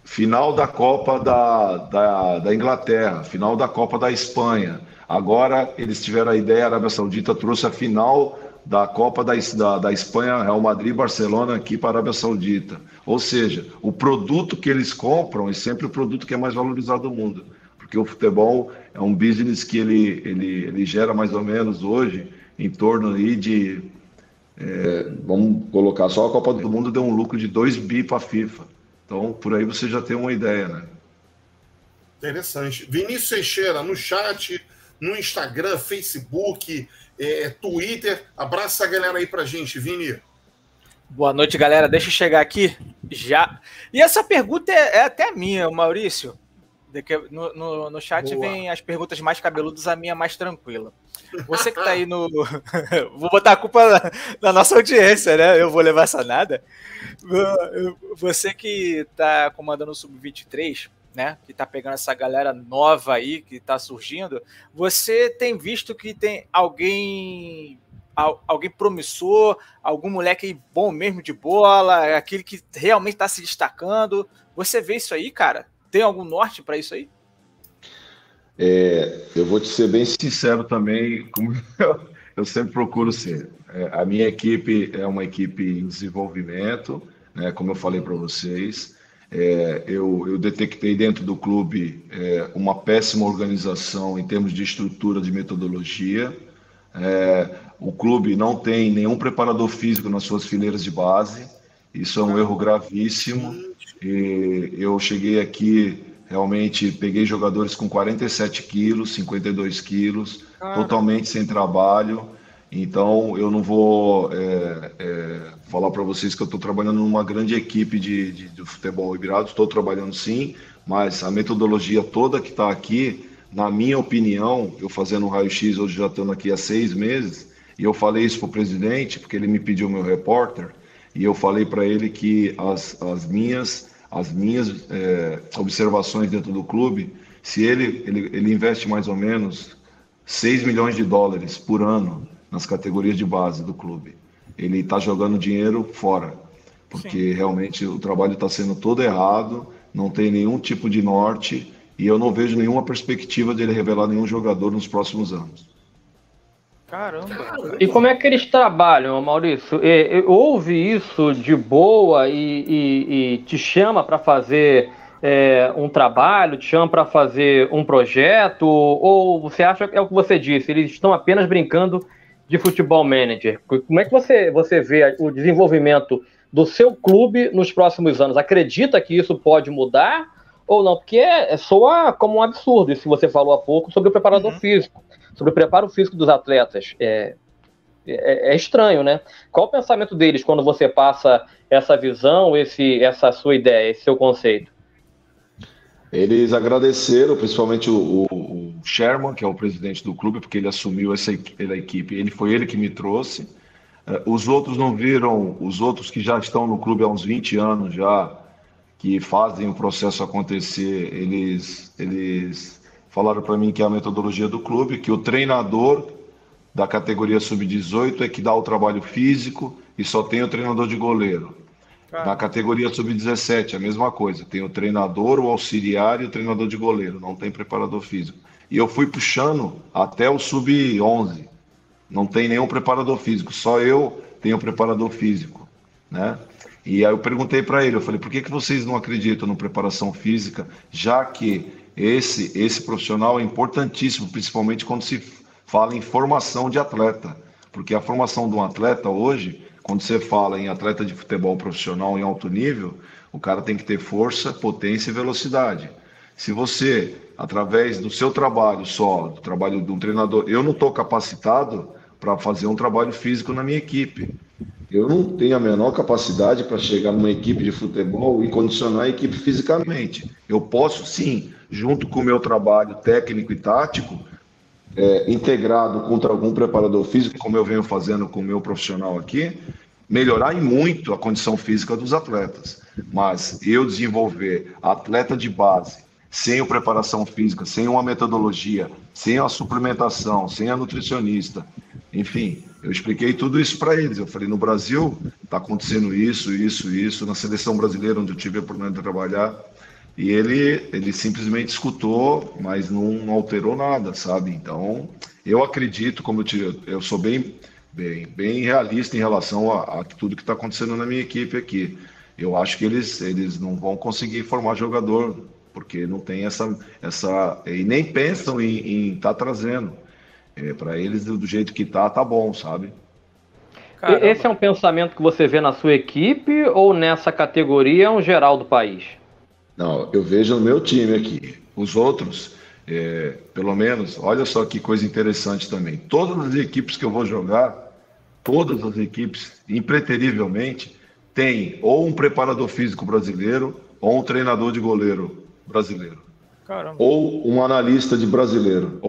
final da Copa da, da, da, Inglaterra, final da Copa da Espanha. Agora eles tiveram a ideia, a Arábia Saudita trouxe a final da Copa da, da, da Espanha, Real Madrid Barcelona aqui para a Arábia Saudita. Ou seja, o produto que eles compram é sempre o produto que é mais valorizado do mundo. Porque o futebol é um business que ele, ele, ele gera mais ou menos hoje em torno aí de. É, vamos colocar só a Copa do Mundo deu um lucro de 2 bi para a FIFA. Então, por aí você já tem uma ideia, né? Interessante. Vinícius Teixeira, no chat, no Instagram, Facebook, é, Twitter. Abraça a galera aí pra gente, Vini. Boa noite, galera. Deixa eu chegar aqui já. E essa pergunta é, é até minha, Maurício. No, no, no chat Boa. vem as perguntas mais cabeludas, a minha mais tranquila. Você que tá aí no. vou botar a culpa na, na, nossa audiência, né? Eu vou levar essa nada. Você que tá comandando o Sub-23, né? Que tá pegando essa galera nova aí que tá surgindo. Você tem visto que tem alguém alguém promissor, algum moleque bom mesmo de bola, aquele que realmente está se destacando. Você vê isso aí, cara? Tem algum norte para isso aí? É, eu vou te ser bem sincero também, como eu, eu sempre procuro ser. É, a minha equipe é uma equipe em desenvolvimento, né, como eu falei para vocês. É, eu, eu, detectei dentro do clube é, uma péssima organização em termos de estrutura de metodologia. É, o clube não tem nenhum preparador físico nas suas fileiras de base. Isso é um erro gravíssimo. E eu cheguei aqui, realmente peguei jogadores com 47 quilos, 52 quilos, totalmente sem trabalho. Então, eu não vou é, é, falar para vocês que eu estou trabalhando numa grande equipe de, de, de futebol Ibirados, estou trabalhando sim, mas a metodologia toda que está aqui, na minha opinião, eu fazendo um raio-x, hoje já estou aqui há seis meses, e eu falei isso para o presidente, porque ele me pediu meu repórter, e eu falei para ele que as, as minhas, as minhas é, observações dentro do clube, se ele, ele, ele investe mais ou menos 6 milhões de dólares por ano nas categorias de base do clube. Ele está jogando dinheiro fora, porque Sim. realmente o trabalho está sendo todo errado, não tem nenhum tipo de norte e eu não vejo nenhuma perspectiva dele revelar nenhum jogador nos próximos anos. Caramba! E como é que eles trabalham, Maurício? E, e, ouve isso de boa e, e, e te chama para fazer é, um trabalho, te chama para fazer um projeto? Ou você acha, é o que você disse, eles estão apenas brincando de futebol manager. Como é que você, você vê o desenvolvimento do seu clube nos próximos anos? Acredita que isso pode mudar ou não? Porque é, é soa como um absurdo isso que você falou há pouco sobre o preparador uhum. físico, sobre o preparo físico dos atletas. É, é, é, estranho, né? Qual o pensamento deles quando você passa essa visão, esse, essa sua ideia, esse seu conceito? Eles agradeceram, principalmente o, o, Sherman, que é o presidente do clube, porque ele assumiu essa equipe. Ele foi ele que me trouxe. Eh, os outros não viram, os outros que já estão no clube há uns 20 anos já, que fazem o processo acontecer, eles, eles falaram para mim que é a metodologia do clube, que o treinador da categoria sub-18 é que dá o trabalho físico e só tem o treinador de goleiro. Na categoria sub-17, a mesma coisa. Tem o treinador, o auxiliar e o treinador de goleiro. Não tem preparador físico. E eu fui puxando até o sub-11. Não tem nenhum preparador físico. Só eu tenho preparador físico, né? E aí eu perguntei para ele, eu falei, por que, que vocês não acreditam no preparação física, já que esse, esse profissional é importantíssimo, principalmente quando se fala em formação de atleta. Porque a formação de um atleta hoje quando você fala em atleta de futebol profissional em alto nível, o cara tem que ter força, potência e velocidade. Se você, através do seu trabalho só, do trabalho de um treinador, eu não estou capacitado para fazer um trabalho físico na minha equipe. Eu não tenho a menor capacidade para chegar numa equipe de futebol e condicionar a equipe fisicamente. Eu posso sim, junto com o meu trabalho técnico e tático, é, integrado com algum preparador físico, como eu venho fazendo com o meu profissional aqui, melhorar e muito a condição física dos atletas. Mas eu desenvolver atleta de base sem a preparação física, sem uma metodologia, sem a suplementação, sem a nutricionista. Enfim, eu expliquei tudo isso para eles. Eu falei: no Brasil está acontecendo isso, isso, isso. Na seleção brasileira, onde eu tive a oportunidade de trabalhar, e ele, ele simplesmente escutou, mas não alterou nada, sabe? Então, eu acredito, como eu, te, eu sou bem, bem, bem realista em relação a, a tudo que está acontecendo na minha equipe aqui. Eu acho que eles, eles não vão conseguir formar jogador porque não tem essa. essa e nem pensam em estar tá trazendo. É, para eles, do, jeito que tá, tá bom, sabe? Caramba. Esse é um pensamento que você vê na sua equipe ou nessa categoria um geral do país? Não, eu vejo no meu time aqui. Os outros, é, pelo menos, olha só que coisa interessante também. Todas as equipes que eu vou jogar, todas as equipes, impreterivelmente, tem ou um preparador físico brasileiro ou um treinador de goleiro brasileiro. Caramba. Ou um analista de brasileiro.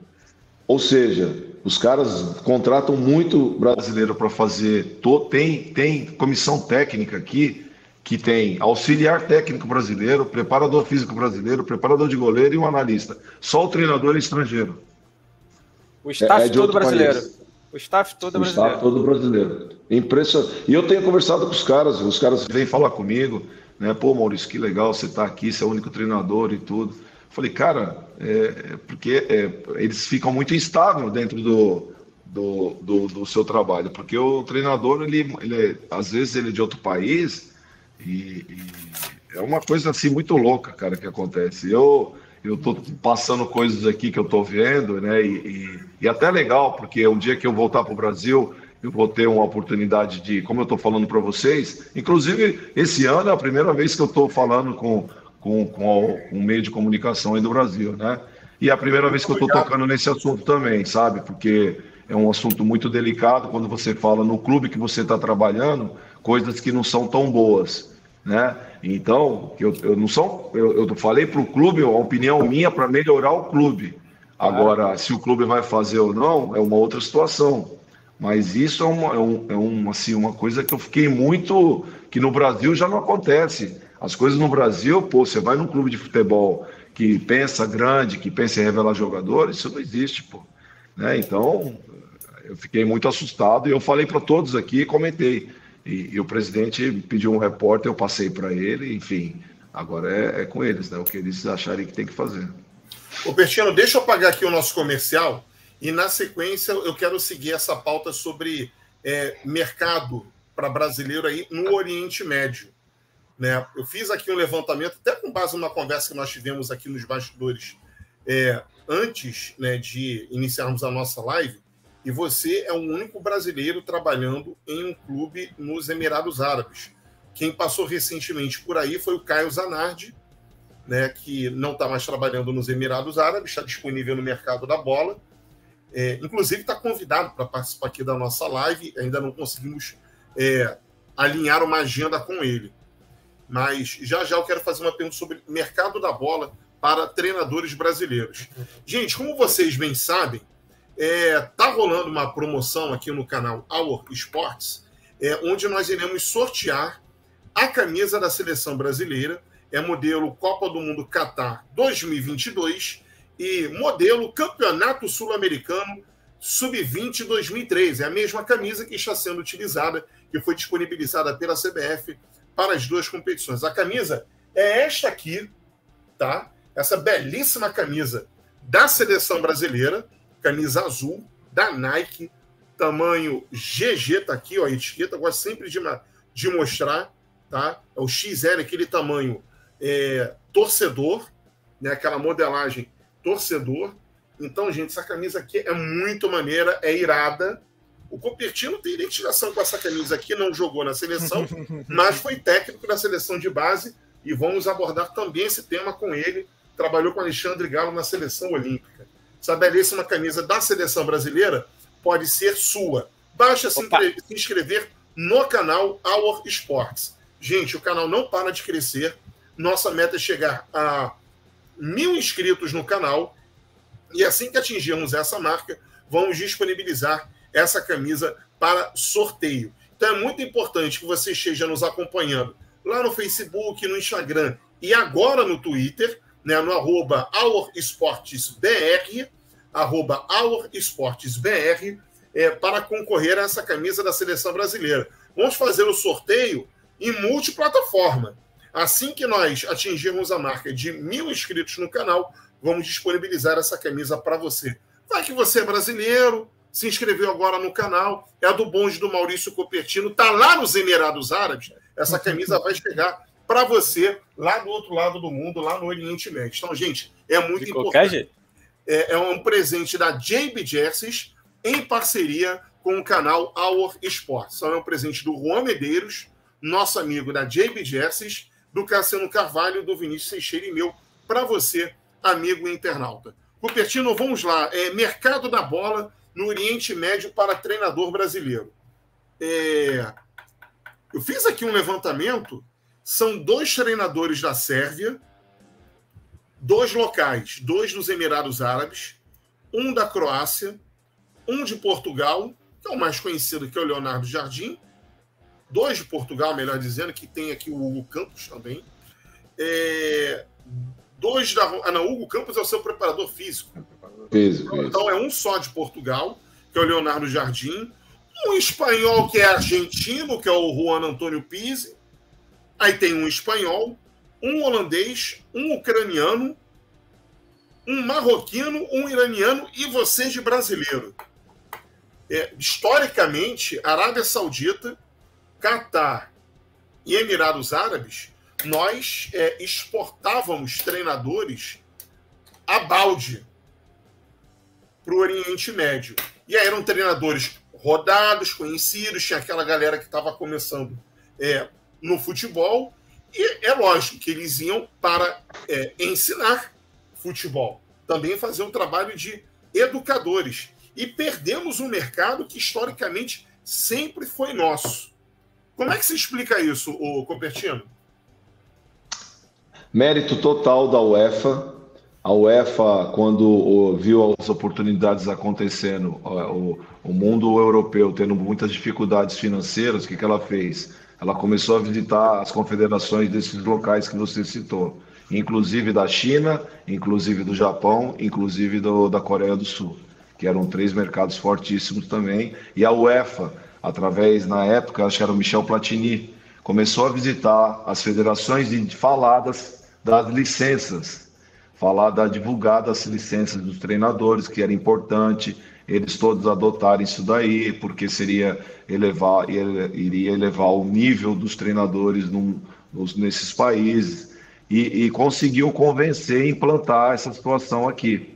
Ou seja, os caras contratam muito brasileiro para fazer. Tem, tem comissão técnica aqui que tem auxiliar técnico brasileiro, preparador físico brasileiro, preparador de goleiro e um analista. Só o treinador é estrangeiro. O staff é, é todo brasileiro. País. O staff todo o brasileiro. O staff todo brasileiro. Impressionante. E eu tenho conversado com os caras, os caras vêm falar comigo né? Pô, Maurício, que legal você tá aqui, você é o único treinador e tudo. Falei, cara, é, porque é, eles ficam muito instáveis dentro do, do, do, do, seu trabalho, porque o treinador, ele, ele é, às vezes ele é de outro país e, e, é uma coisa assim muito louca, cara, que acontece. Eu eu tô passando coisas aqui que eu tô vendo, né, e, e, e até legal, porque um dia que eu voltar para o Brasil, eu vou ter uma oportunidade de, como eu estou falando para vocês, inclusive esse ano é a primeira vez que eu estou falando com, com, com um meio de comunicação aí do Brasil, né? E é a primeira vez que eu estou tocando nesse assunto também, sabe? Porque é um assunto muito delicado quando você fala no clube que você está trabalhando, coisas que não são tão boas, né? Então, eu, eu não sou, eu, eu falei para o clube, a opinião minha para melhorar o clube. Agora, se o clube vai fazer ou não, é uma outra situação. Mas isso é uma, é, um, é uma, assim, uma coisa que eu fiquei muito. que no Brasil já não acontece. As coisas no Brasil, pô, você vai num clube de futebol que pensa grande, que pensa em revelar jogadores, isso não existe, pô. Né? Então, eu fiquei muito assustado e eu falei para todos aqui, comentei. E, e, o presidente pediu um repórter, eu passei para ele, enfim. Agora é, é, com eles, né? O que eles acharem que tem que fazer. Ô, Pertino, deixa eu apagar aqui o nosso comercial e na sequência, eu quero seguir essa pauta sobre é, mercado para brasileiro aí no Oriente Médio. Né? Eu fiz aqui um levantamento, até com base numa conversa que nós tivemos aqui nos bastidores é, antes né, de iniciarmos a nossa live, e você é o único brasileiro trabalhando em um clube nos Emirados Árabes. Quem passou recentemente por aí foi o Caio Zanardi, né, que não está mais trabalhando nos Emirados Árabes, está disponível no mercado da bola é, inclusive, está convidado para participar aqui da nossa live. Ainda não conseguimos é, alinhar uma agenda com ele. Mas já já eu quero fazer uma pergunta sobre mercado da bola para treinadores brasileiros. Gente, como vocês bem sabem, é, rolando uma promoção aqui no canal Our Sports, é, onde nós iremos sortear a camisa da seleção brasileira, é modelo Copa do Mundo Qatar 2022 e modelo Campeonato Sul-Americano Sub-20 2003. É a mesma camisa que está sendo utilizada, que foi disponibilizada pela CBF para as duas competições. A camisa é esta aqui, tá? Essa belíssima camisa da seleção brasileira, camisa azul da Nike, tamanho GG, tá aqui, ó, a etiqueta, gosto sempre de, de mostrar, tá? É o XL, aquele tamanho é, torcedor, né? Aquela modelagem torcedor. Então, gente, essa camisa aqui é muito maneira, é irada. O Copertino tem identificação com essa camisa aqui, não jogou na seleção, mas foi técnico da seleção de base e vamos abordar também esse tema com ele. Trabalhou com Alexandre Galo na seleção olímpica. Essa belíssima camisa da seleção brasileira pode ser sua. Basta se, se inscrever no canal Our Sports. Gente, o canal não para de crescer. Nossa meta é chegar a mil inscritos no canal. E assim que atingirmos essa marca, vamos disponibilizar essa camisa para sorteio. Então é muito importante que você esteja nos acompanhando lá no Facebook, no Instagram e agora no Twitter, né, no arroba OurEsportesBR, arroba OurEsportesBR, é, para concorrer a essa camisa da seleção brasileira. Vamos fazer o sorteio em multiplataforma. Assim que nós atingirmos a marca de mil inscritos no canal, vamos disponibilizar essa camisa para você. Vai que você é brasileiro, se inscreveu agora no canal, é a do bonde do Maurício Copertino, tá lá nos Emirados Árabes. Essa camisa vai chegar para você lá do outro lado do mundo, lá no Oriente Médio. Então, gente, é muito De importante. É, é, um presente da JB Jerseys em parceria com o canal Our Sports. Então, é um presente do Juan Medeiros, nosso amigo da JB Jerseys, do Cassiano Carvalho, do Vinícius Seixeira e meu, para você, amigo internauta. Cupertino, vamos lá. É, mercado da bola no Oriente Médio para treinador brasileiro. É, eu fiz aqui um levantamento. São dois treinadores da Sérvia, dois locais, dois dos Emirados Árabes, um da Croácia, um de Portugal, que é o mais conhecido, que é o Leonardo Jardim, dois de Portugal, melhor dizendo, que tem aqui o Hugo Campos também. É, dois da. Ah, não, Hugo Campos é o seu preparador físico. Físico. Então é um só de Portugal, que é o Leonardo Jardim. Um espanhol que é argentino, que é o Juan Antônio Pizzi. Aí tem um espanhol, um holandês, um ucraniano, um marroquino, um iraniano e você de brasileiro. É, historicamente, Arábia Saudita Catar e Emirados Árabes, nós é, exportávamos treinadores a balde para o Oriente Médio. E aí eram treinadores rodados, conhecidos, tinha aquela galera que estava começando é, no futebol, e é lógico que eles iam para é, ensinar futebol, também fazer um trabalho de educadores. E perdemos um mercado que historicamente sempre foi nosso. Como é que se explica isso, o Copertino? Mérito total da UEFA. A UEFA, quando viu as oportunidades acontecendo, o, mundo europeu tendo muitas dificuldades financeiras, o que, que ela fez? Ela começou a visitar as confederações desses locais que você citou, inclusive da China, inclusive do Japão, inclusive do, da Coreia do Sul, que eram três mercados fortíssimos também. E a UEFA, através, na época, acho que era o Michel Platini, começou a visitar as federações e falar das, licenças, falar da divulgar das licenças dos treinadores, que era importante eles todos adotarem isso daí, porque seria elevar, iria elevar o nível dos treinadores num, nos, nesses países, e, e conseguiu convencer e implantar essa situação aqui.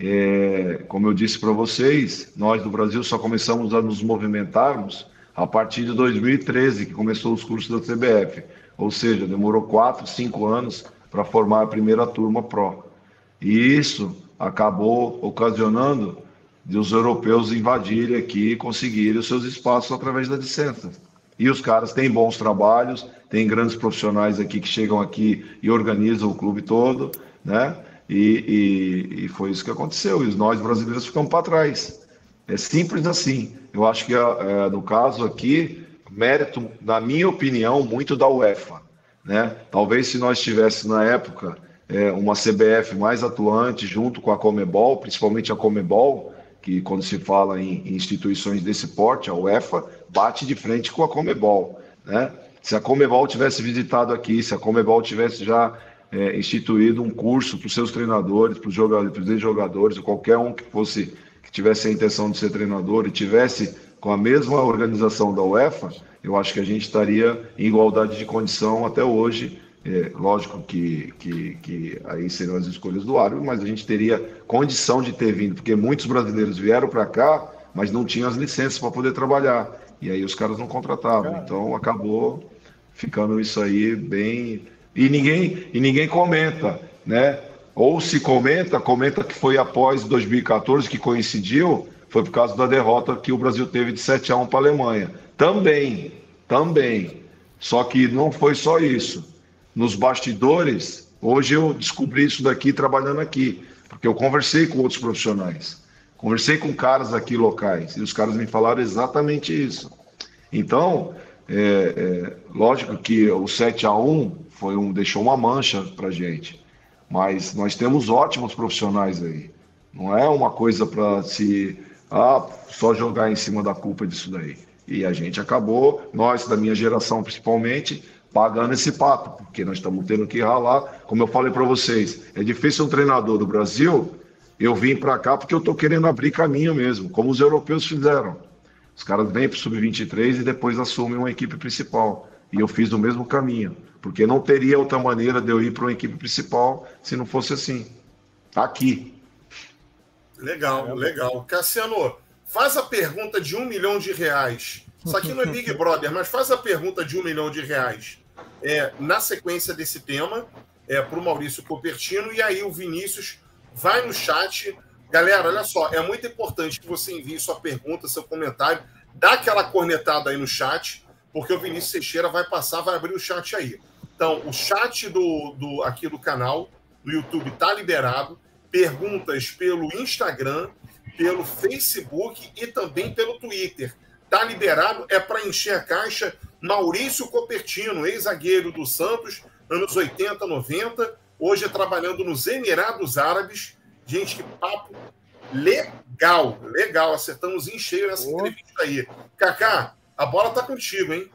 É, como eu disse para vocês, nós do Brasil só começamos a nos movimentarmos a partir de 2013, que começou os cursos da CBF. Ou seja, demorou quatro, cinco anos para formar a primeira turma pró. E isso acabou ocasionando de os europeus invadirem aqui e conseguirem os seus espaços através da licença. E os caras têm bons trabalhos, tem grandes profissionais aqui que chegam aqui e organizam o clube todo, né? E, e, e, foi isso que aconteceu. E nós brasileiros ficamos para trás. É simples assim. Eu acho que, é, no caso aqui, mérito, na minha opinião, muito da UEFA. Né? Talvez se nós tivéssemos na época é, uma CBF mais atuante junto com a Comebol, principalmente a Comebol, que quando se fala em, instituições desse porte, a UEFA bate de frente com a Comebol. Né? Se a Comebol tivesse visitado aqui, se a Comebol tivesse já é, instituído um curso para os seus treinadores, para os jogadores, jogadores, qualquer um que fosse que tivesse a intenção de ser treinador e tivesse com a mesma organização da UEFA, eu acho que a gente estaria em igualdade de condição até hoje. É, lógico que, que, que aí seriam as escolhas do árbitro, mas a gente teria condição de ter vindo, porque muitos brasileiros vieram para cá, mas não tinham as licenças para poder trabalhar. E aí os caras não contratavam. Então acabou ficando isso aí bem e ninguém, e ninguém comenta, né? Ou se comenta, comenta que foi após 2014, que coincidiu, foi por causa da derrota que o Brasil teve de 7 a 1 para a Alemanha. Também, também. Só que não foi só isso. Nos bastidores, hoje eu descobri isso daqui trabalhando aqui, porque eu conversei com outros profissionais. Conversei com caras aqui locais e os caras me falaram exatamente isso. Então, é, é, lógico que o 7 a 1 foi um, deixou uma mancha para gente. Mas nós temos ótimos profissionais aí. Não é uma coisa para se ah, só jogar em cima da culpa disso daí. E a gente acabou, nós da minha geração principalmente, pagando esse pato, porque nós estamos tendo que ralar. Como eu falei para vocês, é difícil um treinador do Brasil. Eu vim para cá porque eu estou querendo abrir caminho mesmo, como os europeus fizeram. Os caras vêm para o sub-23 e depois assumem uma equipe principal. E eu fiz o mesmo caminho, porque não teria outra maneira de eu ir para uma equipe principal se não fosse assim. Aqui. Legal, legal. Cassiano, faz a pergunta de um milhão de reais. Isso aqui não é Big Brother, mas faz a pergunta de um milhão de reais é, na sequência desse tema é, para o Maurício Copertino e aí o Vinícius vai no chat. Galera, olha só, é muito importante que você envie sua pergunta, seu comentário, dá aquela cornetada aí no chat, porque o Vinícius Teixeira vai passar, vai abrir o chat aí. Então, o chat do, do aqui do canal, do YouTube, está liberado. Perguntas pelo Instagram, pelo Facebook e também pelo Twitter. Está liberado, é para encher a caixa. Maurício Copertino, ex-zagueiro do Santos, anos 80, 90, hoje é trabalhando nos Emirados Árabes. Gente, que papo legal, legal. Acertamos em cheio nessa oh. entrevista aí. Kaká, a bola tá contigo, hein?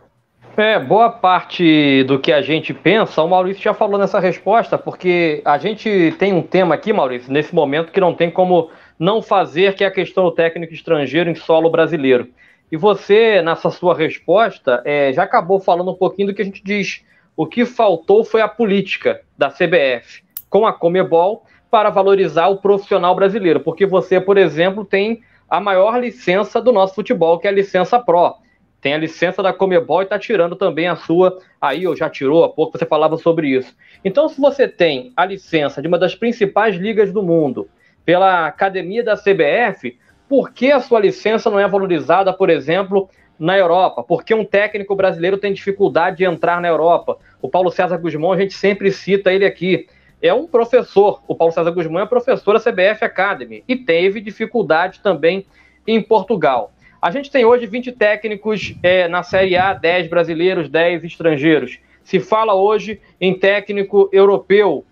É, boa parte do que a gente pensa, o Maurício já falou nessa resposta, porque a gente tem um tema aqui, Maurício, nesse momento que não tem como não fazer, que é a questão do técnico estrangeiro em solo brasileiro. E você, nessa sua resposta, é, já acabou falando um pouquinho do que a gente diz. O que faltou foi a política da CBF com a Comebol para valorizar o profissional brasileiro, porque você, por exemplo, tem a maior licença do nosso futebol, que é a licença Pro. Tem a licença da Comebol e está tirando também a sua. Aí, ou já tirou, há pouco você falava sobre isso. Então, se você tem a licença de uma das principais ligas do mundo pela academia da CBF, por que a sua licença não é valorizada, por exemplo, na Europa? Por que um técnico brasileiro tem dificuldade de entrar na Europa? O Paulo César Guzmão, a gente sempre cita ele aqui. É um professor, o Paulo César Guzmão é professor da CBF Academy e teve dificuldade também em Portugal. A gente tem hoje 20 técnicos é, na Série A, 10 brasileiros, 10 estrangeiros. Se fala hoje em técnico europeu,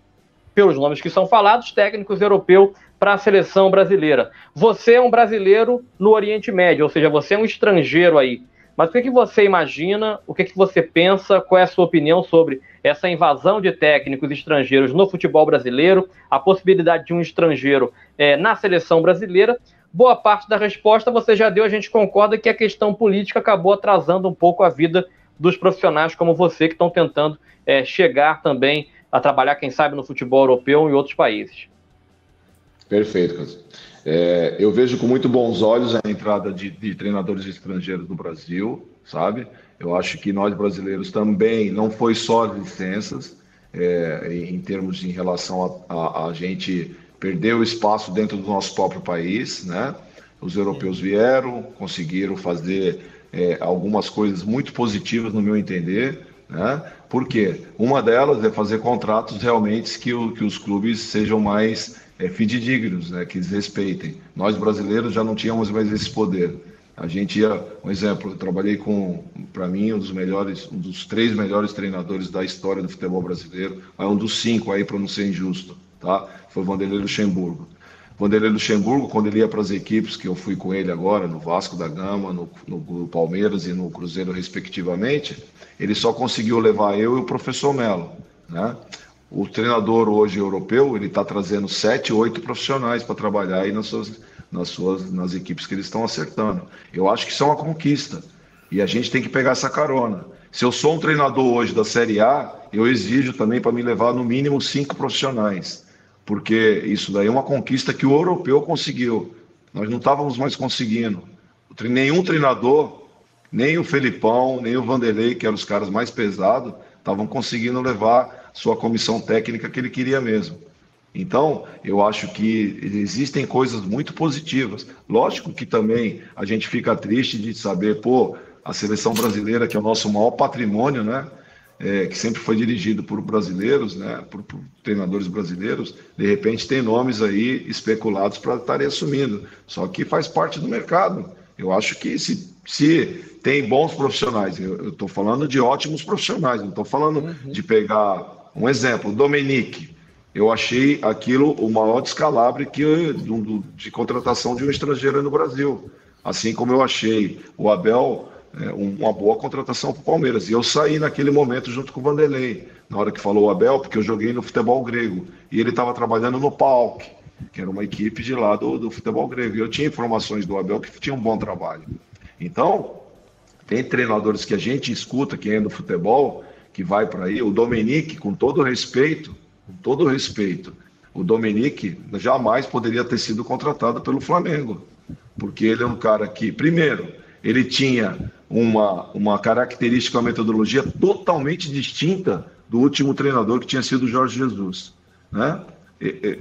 pelos nomes que são falados, técnicos europeu para a seleção brasileira. Você é um brasileiro no Oriente Médio, ou seja, você é um estrangeiro aí. Mas o que, que você imagina, o que, que você pensa, qual é a sua opinião sobre essa invasão de técnicos estrangeiros no futebol brasileiro, a possibilidade de um estrangeiro é, na seleção brasileira boa parte da resposta você já deu, a gente concorda que a questão política acabou atrasando um pouco a vida dos profissionais como você, que estão tentando é, chegar também a trabalhar, quem sabe, no futebol europeu e outros países. Perfeito, é, eu vejo com muito bons olhos a entrada de, de, treinadores estrangeiros no Brasil, sabe? Eu acho que nós brasileiros também, não foi só licenças, é, em termos em relação a, a, a gente perdeu espaço dentro do nosso próprio país, né? Os europeus vieram, conseguiram fazer é, algumas coisas muito positivas, no meu entender, né? Por quê? Uma delas é fazer contratos realmente que, o, que os clubes sejam mais é, fidedignos, né? Que respeitem. Nós brasileiros já não tínhamos mais esse poder. A gente ia, um exemplo, eu trabalhei com, para mim, um dos melhores, um dos três melhores treinadores da história do futebol brasileiro, é um dos cinco aí para não ser injusto tá? Foi Vanderlei Luxemburgo. Vanderlei Luxemburgo, quando ele ia para as equipes, que eu fui com ele agora, no Vasco da Gama, no, no, Palmeiras e no Cruzeiro, respectivamente, ele só conseguiu levar eu e o professor Melo, né? O treinador hoje europeu, ele está trazendo sete, oito profissionais para trabalhar aí nas suas, nas suas, nas equipes que eles estão acertando. Eu acho que isso é uma conquista e a gente tem que pegar essa carona. Se eu sou um treinador hoje da Série A, eu exijo também para me levar no mínimo cinco profissionais porque isso daí é uma conquista que o europeu conseguiu. Nós não estávamos mais conseguindo. Nenhum treinador, nem o Felipão, nem o Vanderlei, que eram os caras mais pesados, estavam conseguindo levar sua comissão técnica que ele queria mesmo. Então, eu acho que existem coisas muito positivas. Lógico que também a gente fica triste de saber, pô, a seleção brasileira, que é o nosso maior patrimônio, né? é, que sempre foi dirigido por brasileiros, né, por, por, treinadores brasileiros, de repente tem nomes aí especulados para estarem assumindo. Só que faz parte do mercado. Eu acho que se, se tem bons profissionais, eu estou falando de ótimos profissionais, não estou falando uhum. de pegar um exemplo, Dominique. eu achei aquilo o maior descalabre que, de, de contratação de um estrangeiro no Brasil. Assim como eu achei o Abel é, uma boa contratação para o Palmeiras. E eu saí naquele momento junto com o Vanderlei, na hora que falou o Abel, porque eu joguei no futebol grego. E ele estava trabalhando no PAOK, que era uma equipe de lá do, do futebol grego. E eu tinha informações do Abel que tinha um bom trabalho. Então, tem treinadores que a gente escuta, que é do futebol, que vai para aí. O Dominique, com todo respeito, com todo respeito, o Dominique jamais poderia ter sido contratado pelo Flamengo, porque ele é um cara que, primeiro, ele tinha uma, uma característica, uma metodologia totalmente distinta do último treinador que tinha sido o Jorge Jesus, né? E, e,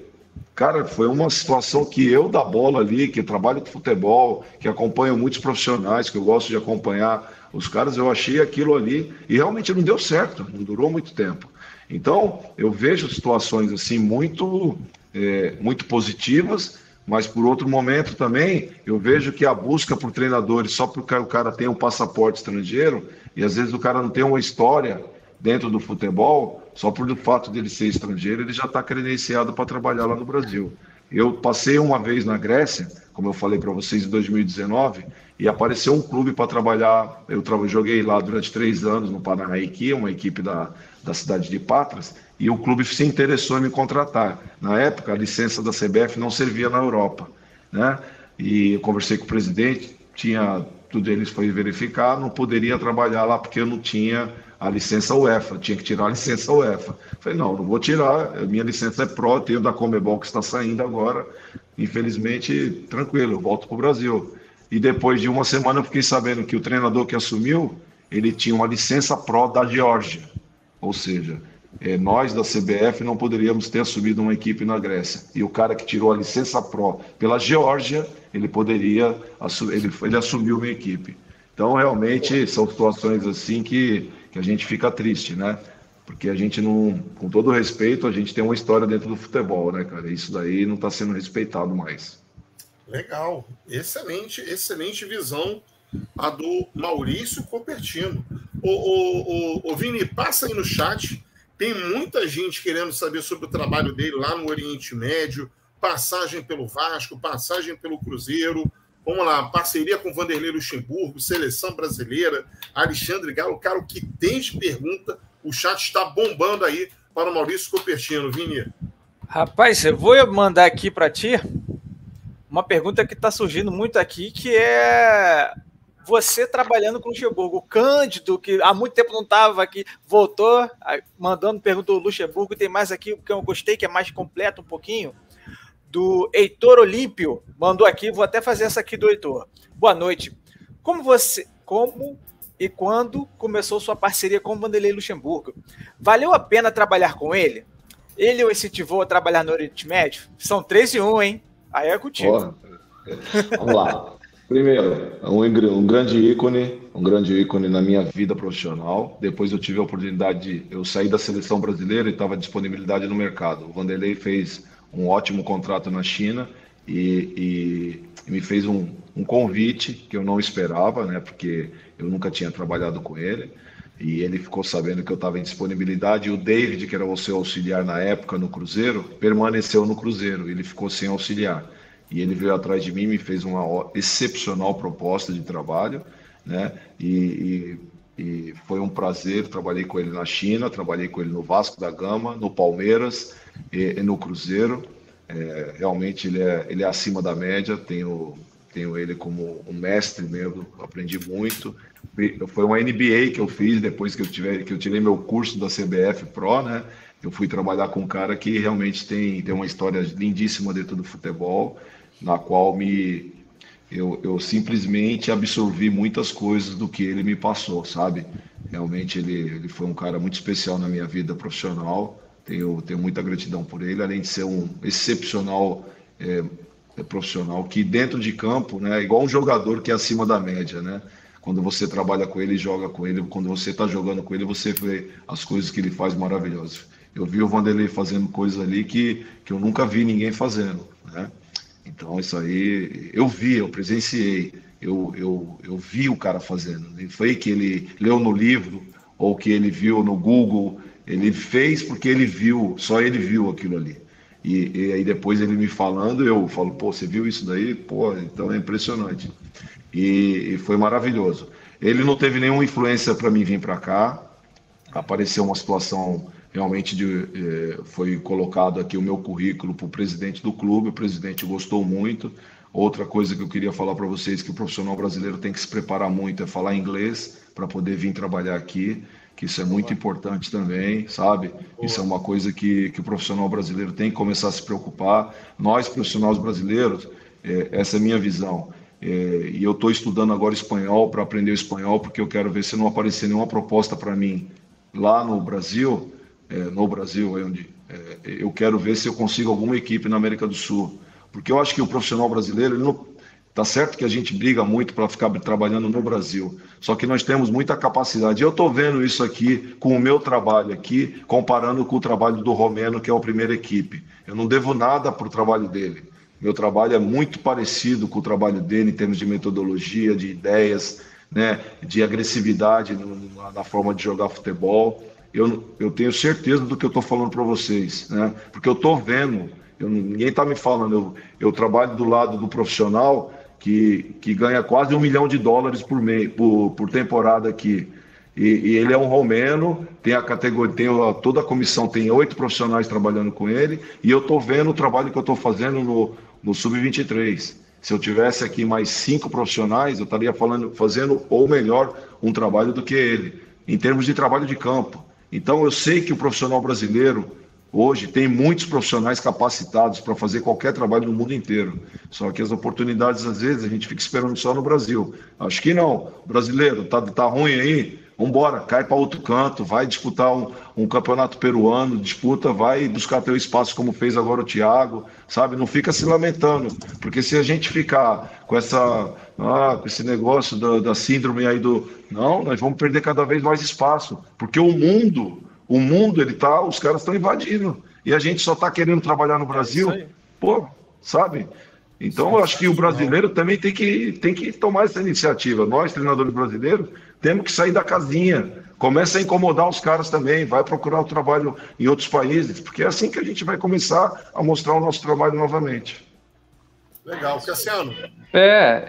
cara, foi uma situação que eu da bola ali, que trabalho com futebol, que acompanho muitos profissionais, que eu gosto de acompanhar os caras, eu achei aquilo ali e realmente não deu certo, não durou muito tempo. Então, eu vejo situações assim muito, é, muito positivas, mas por outro momento também, eu vejo que a busca por treinadores só porque o cara tem um passaporte estrangeiro, e às vezes o cara não tem uma história dentro do futebol, só por o fato dele ser estrangeiro, ele já está credenciado para trabalhar lá no Brasil. Eu passei uma vez na Grécia, como eu falei para vocês, em 2019, e apareceu um clube para trabalhar. Eu joguei lá durante três anos no Paranaíqui, uma equipe da, da cidade de Patras, e o clube se interessou em me contratar. Na época, a licença da CBF não servia na Europa, né? E eu conversei com o presidente, tinha tudo eles foi verificar, não poderia trabalhar lá porque eu não tinha a licença UEFA, tinha que tirar a licença UEFA. Falei, não, não vou tirar, minha licença é Pro, tenho da Comebol que está saindo agora, infelizmente, tranquilo, eu volto para o Brasil. E depois de uma semana eu fiquei sabendo que o treinador que assumiu, ele tinha uma licença Pro da Geórgia, ou seja, é, nós da CBF não poderíamos ter assumido uma equipe na Grécia. E o cara que tirou a licença Pro pela Geórgia, ele poderia, ele, ele assumiu uma equipe. Então, realmente, são situações assim que, que a gente fica triste, né? Porque a gente não, com todo respeito, a gente tem uma história dentro do futebol, né, cara? Isso daí não está sendo respeitado mais. Legal, excelente, excelente visão a do Maurício Copertino. O, o, o, Vini, passa aí no chat. Tem muita gente querendo saber sobre o trabalho dele lá no Oriente Médio, passagem pelo Vasco, passagem pelo Cruzeiro. Vamos lá, parceria com Vanderlei Luxemburgo, seleção brasileira, Alexandre Galo. Cara, o que tem de pergunta, o chat está bombando aí para o Maurício Copertino, Vini. Rapaz, eu vou mandar aqui para ti uma pergunta que está surgindo muito aqui, que é você trabalhando com o Luxemburgo. O Cândido, que há muito tempo não estava aqui, voltou, mandando pergunta do Luxemburgo. Tem mais aqui que eu gostei, que é mais completo um pouquinho. Do Heitor Olímpio, mandou aqui, vou até fazer essa aqui do Heitor. Boa noite. Como você. Como e quando começou sua parceria com o Vanderlei Luxemburgo? Valeu a pena trabalhar com ele? Ele o incentivou a trabalhar no Oriente Médio? São três e um, hein? Aí é contigo. Vamos lá. Primeiro, um, um, grande ícone, um grande ícone na minha vida profissional. Depois eu tive a oportunidade de eu sair da seleção brasileira e estava disponibilidade no mercado. O Vanderlei fez um ótimo contrato na China e, e, e me fez um, um, convite que eu não esperava, né? Porque eu nunca tinha trabalhado com ele. E ele ficou sabendo que eu estava em disponibilidade. E o David, que era o seu auxiliar na época no Cruzeiro, permaneceu no Cruzeiro. Ele ficou sem auxiliar e ele veio atrás de mim, me fez uma excepcional proposta de trabalho, né? E, e, e, foi um prazer. Trabalhei com ele na China, trabalhei com ele no Vasco da Gama, no Palmeiras e, e no Cruzeiro. É, realmente ele é, ele é acima da média. Tenho, tenho ele como um mestre mesmo. Aprendi muito. Foi uma NBA que eu fiz depois que eu, tive, que eu tirei meu curso da CBF Pro, né? Eu fui trabalhar com um cara que realmente tem, tem uma história lindíssima dentro do futebol na qual me eu, eu simplesmente absorvi muitas coisas do que ele me passou, sabe? Realmente ele, ele foi um cara muito especial na minha vida profissional. Tenho, tenho muita gratidão por ele, além de ser um excepcional é, profissional que dentro de campo, né, igual um jogador que é acima da média, né? Quando você trabalha com ele, joga com ele, quando você está jogando com ele, você vê as coisas que ele faz maravilhosas. Eu vi o Vanderlei fazendo coisas ali que, que eu nunca vi ninguém fazendo, né? Então, isso aí, eu vi, eu presenciei, eu, eu, eu vi o cara fazendo. Não foi que ele leu no livro ou que ele viu no Google. Ele fez porque ele viu, só ele viu aquilo ali. E, e, aí depois ele me falando, eu falo, pô, você viu isso daí? Pô, então é impressionante. E, e foi maravilhoso. Ele não teve nenhuma influência para mim vir para cá. Apareceu uma situação realmente de, eh, foi colocado aqui o meu currículo para o presidente do clube, o presidente gostou muito. Outra coisa que eu queria falar para vocês que o profissional brasileiro tem que se preparar muito é falar inglês para poder vir trabalhar aqui que isso é muito importante também, sabe? Isso é uma coisa que, que o profissional brasileiro tem que começar a se preocupar. Nós, profissionais brasileiros, é, essa é a minha visão. É, e eu estou estudando agora espanhol para aprender o espanhol, porque eu quero ver se não aparecer nenhuma proposta para mim lá no Brasil, é, no Brasil, é onde é, eu quero ver se eu consigo alguma equipe na América do Sul. Porque eu acho que o profissional brasileiro, ele não, Tá certo que a gente briga muito para ficar trabalhando no Brasil, só que nós temos muita capacidade. Eu estou vendo isso aqui com o meu trabalho aqui, comparando com o trabalho do Romeno, que é a primeira equipe. Eu não devo nada para o trabalho dele. Meu trabalho é muito parecido com o trabalho dele em termos de metodologia, de ideias, né, de agressividade na forma de jogar futebol. Eu, eu tenho certeza do que eu estou falando para vocês, né? porque eu estou vendo, eu, ninguém está me falando, eu, eu trabalho do lado do profissional que, que ganha quase um milhão de dólares por, mês, por, por temporada aqui. E, e, ele é um romeno, tem a categoria, tem a, toda a comissão tem oito profissionais trabalhando com ele, e eu estou vendo o trabalho que eu estou fazendo no, no Sub-23. Se eu tivesse aqui mais cinco profissionais, eu estaria falando, fazendo ou melhor um trabalho do que ele, em termos de trabalho de campo. Então eu sei que o profissional brasileiro Hoje tem muitos profissionais capacitados para fazer qualquer trabalho no mundo inteiro. Só que as oportunidades, às vezes, a gente fica esperando só no Brasil. Acho que não. Brasileiro tá, tá ruim aí, vambora, cai para outro canto, vai disputar um, um, campeonato peruano, disputa, vai buscar teu espaço como fez agora o Thiago, sabe? Não fica se lamentando, porque se a gente ficar com essa, ah, com esse negócio da, da síndrome aí do, não, nós vamos perder cada vez mais espaço, porque o mundo o mundo, ele tá, os caras estão invadindo. E a gente só está querendo trabalhar no Brasil. É Pô, sabe? Então, eu acho que o brasileiro também tem que, tem que tomar essa iniciativa. Nós, treinadores brasileiros, temos que sair da casinha. Começa a incomodar os caras também, vai procurar o trabalho em outros países, porque é assim que a gente vai começar a mostrar o nosso trabalho novamente. Legal, Cassiano. É,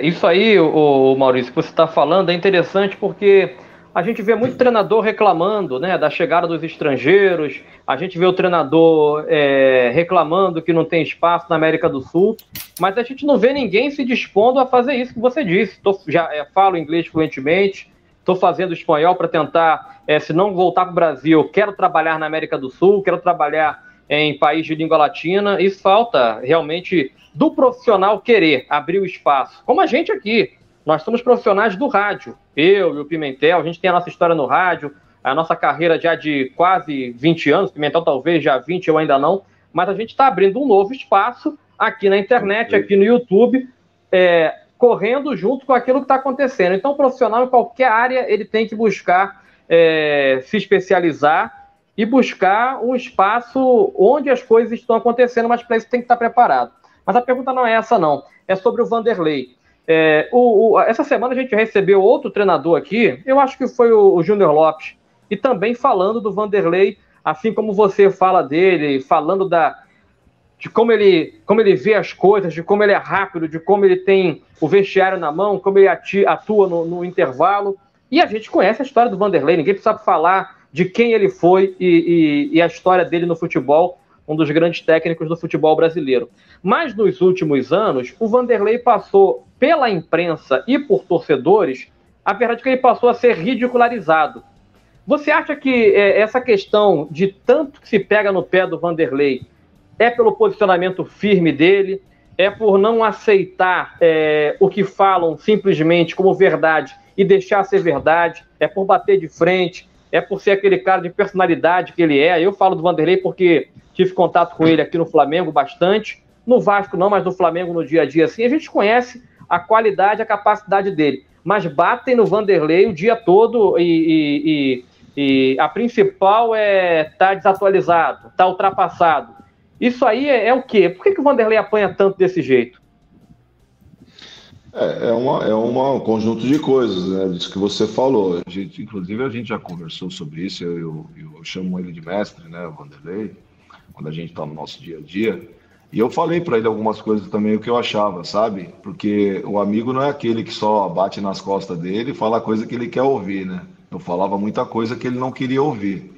é isso aí, o, o Maurício, que você está falando é interessante porque a gente vê muito treinador reclamando né, da chegada dos estrangeiros, a gente vê o treinador é, reclamando que não tem espaço na América do Sul, mas a gente não vê ninguém se dispondo a fazer isso que você disse. Tô, já é, falo inglês fluentemente, estou fazendo espanhol para tentar, é, se não voltar para o Brasil, quero trabalhar na América do Sul, quero trabalhar em país de língua latina. Isso falta realmente do profissional querer abrir o espaço, como a gente aqui. Nós somos profissionais do rádio. Eu e o Pimentel, a gente tem a nossa história no rádio, a nossa carreira já de quase 20 anos, Pimentel talvez já 20, eu ainda não, mas a gente está abrindo um novo espaço aqui na internet, aqui no YouTube, é, correndo junto com aquilo que está acontecendo. Então, o profissional em qualquer área, ele tem que buscar é, se especializar e buscar um espaço onde as coisas estão acontecendo, mas para isso tem que estar preparado. Mas a pergunta não é essa, não. É sobre o Vanderlei. É, o, o, essa semana a gente recebeu outro treinador aqui, eu acho que foi o, o Júnior Lopes, e também falando do Vanderlei, assim como você fala dele, falando da, de como ele, como ele vê as coisas, de como ele é rápido, de como ele tem o vestiário na mão, como ele atua no, no intervalo. E a gente conhece a história do Vanderlei, ninguém precisa falar de quem ele foi e, e, e a história dele no futebol, um dos grandes técnicos do futebol brasileiro. Mas nos últimos anos, o Vanderlei passou pela imprensa e por torcedores, a verdade é que ele passou a ser ridicularizado. Você acha que é, essa questão de tanto que se pega no pé do Vanderlei é pelo posicionamento firme dele, é por não aceitar é, o que falam simplesmente como verdade e deixar ser verdade, é por bater de frente, é por ser aquele cara de personalidade que ele é. Eu falo do Vanderlei porque tive contato com ele aqui no Flamengo bastante, no Vasco não, mas no Flamengo no dia a dia assim. A gente conhece a qualidade, a capacidade dele. Mas batem no Vanderlei o dia todo e, e, e, e a principal é tá desatualizado, tá ultrapassado. Isso aí é, é, o quê? Por que, que o Vanderlei apanha tanto desse jeito? É, é, uma, é uma, um conjunto de coisas, né? Disso que você falou. A gente, inclusive, a gente já conversou sobre isso. Eu, eu, eu chamo ele de mestre, né, o Vanderlei, quando a gente está no nosso dia a dia. E eu falei para ele algumas coisas também, o que eu achava, sabe? Porque o amigo não é aquele que só bate nas costas dele e fala a coisa que ele quer ouvir, né? Eu falava muita coisa que ele não queria ouvir.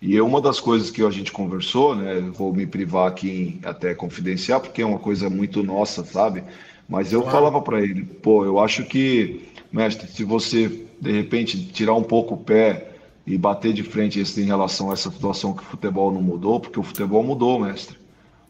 E uma das coisas que a gente conversou, né? Vou me privar aqui em até confidenciar, porque é uma coisa muito nossa, sabe? Mas eu claro. falava para ele, pô, eu acho que, mestre, se você de repente tirar um pouco o pé e bater de frente em relação a essa situação que o futebol não mudou, porque o futebol mudou, mestre.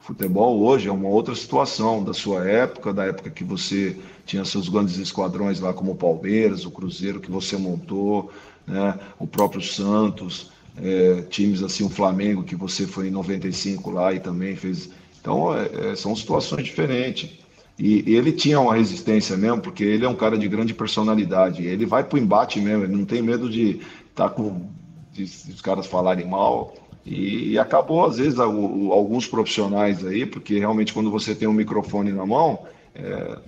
Futebol hoje é uma outra situação da sua época, da época que você tinha seus grandes esquadrões lá como o Palmeiras, o Cruzeiro que você montou, né? o próprio Santos, é, times assim, o Flamengo que você foi em 95 lá e também fez. Então, é, é são situações diferentes. E, e, ele tinha uma resistência mesmo, porque ele é um cara de grande personalidade. Ele vai pro embate mesmo, ele não tem medo de estar tá com de, de os caras falarem mal. E, acabou, às vezes, alguns profissionais aí, porque realmente quando você tem um microfone na mão, é,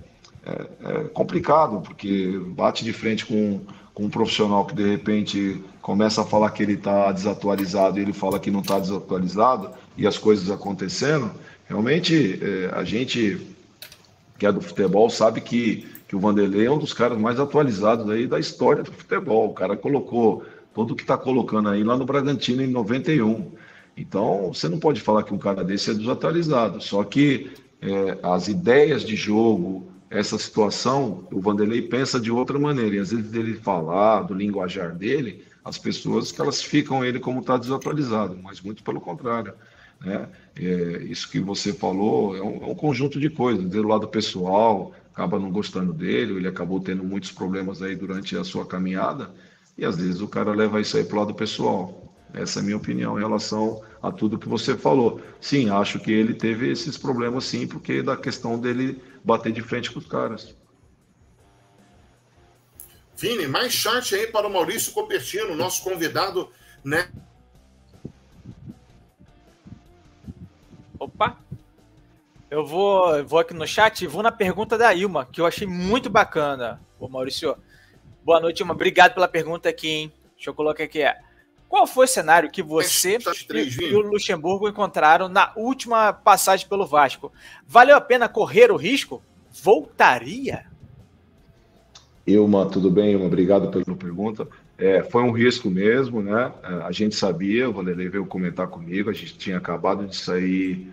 é, é complicado, porque bate de frente com, com um profissional que de repente começa a falar que ele está desatualizado e ele fala que não está desatualizado, e as coisas acontecendo. Realmente, é, a gente que é do futebol, sabe que, que o Vanderlei é um dos caras mais atualizados aí da história do futebol. O cara colocou tudo que está colocando aí lá no Bragantino em 91. Então, você não pode falar que um cara desse é desatualizado. Só que é, as ideias de jogo, essa situação, o Vanderlei pensa de outra maneira. E às vezes ele falar do linguajar dele, as pessoas classificam ele como está desatualizado, mas muito pelo contrário. Né? É, isso que você falou é um, é um, conjunto de coisas. Do lado pessoal, acaba não gostando dele, ele acabou tendo muitos problemas aí durante a sua caminhada, e às vezes o cara leva isso aí para o lado pessoal. Essa é a minha opinião em relação a tudo que você falou. Sim, acho que ele teve esses problemas sim, porque da questão dele bater de frente com os caras. Vini, mais chat aí para o Maurício Copertino, nosso convidado, né? Opa! Eu vou, vou aqui no chat e vou na pergunta da Ilma, que eu achei muito bacana. Ô, Maurício, boa noite, Ilma. Obrigado pela pergunta aqui, hein? Deixa eu colocar aqui. É. Qual foi o cenário que você e o Luxemburgo encontraram na última passagem pelo Vasco? Valeu a pena correr o risco? Voltaria? Ilma, tudo bem? Ilma, obrigado pela pergunta. É, foi um risco mesmo, né? É, a gente sabia, o Vanderlei veio comentar comigo, a gente tinha acabado de sair,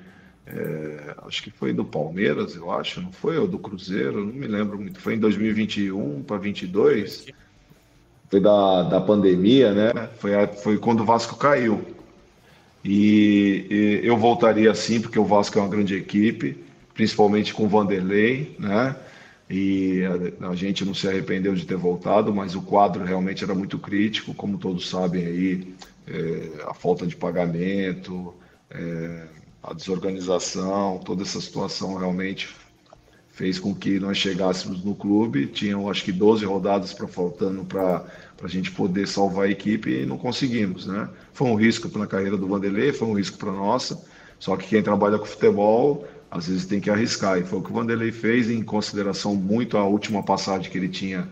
é, acho que foi do Palmeiras, eu acho, não foi? Ou do Cruzeiro, não me lembro muito. Foi em 2021 para 2022, foi da, da pandemia, né? Foi, foi quando o Vasco caiu. E, e eu voltaria sim, porque o Vasco é uma grande equipe, principalmente com o Vanderlei, né? e a, a, gente não se arrependeu de ter voltado, mas o quadro realmente era muito crítico, como todos sabem aí, é, a falta de pagamento, é, a desorganização, toda essa situação realmente fez com que nós chegássemos no clube, tinham acho que 12 rodadas para faltando para a gente poder salvar a equipe e não conseguimos, né? Foi um risco na carreira do Vanderlei, foi um risco para nossa, só que quem trabalha com futebol às vezes tem que arriscar. E foi o que o Vanderlei fez em consideração muito a última passagem que ele tinha,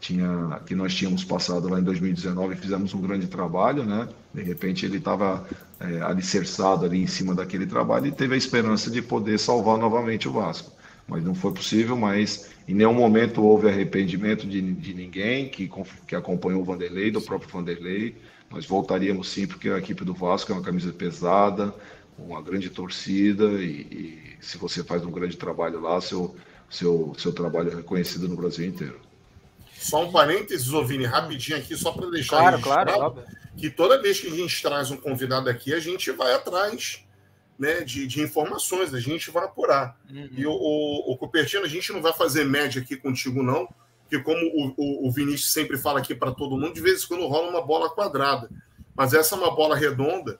tinha que nós tínhamos passado lá em 2019 fizemos um grande trabalho, né? De repente ele estava é, alicerçado ali em cima daquele trabalho e teve a esperança de poder salvar novamente o Vasco. Mas não foi possível, mas em nenhum momento houve arrependimento de, de ninguém que, que acompanhou o Vanderlei, do próprio Vanderlei. Nós voltaríamos sim, porque a equipe do Vasco é uma camisa pesada, uma grande torcida e, e se você faz um grande trabalho lá, seu, seu, seu trabalho é reconhecido no Brasil inteiro. Só um parênteses, Ovini, rapidinho aqui, só para deixar claro, claro, que toda vez que a gente traz um convidado aqui, a gente vai atrás né, de, de informações, a gente vai apurar. Uhum. E o, o, o Cupertino, a gente não vai fazer média aqui contigo, não, porque como o, o, o Vinícius sempre fala aqui para todo mundo, de vez em quando rola uma bola quadrada. Mas essa é uma bola redonda,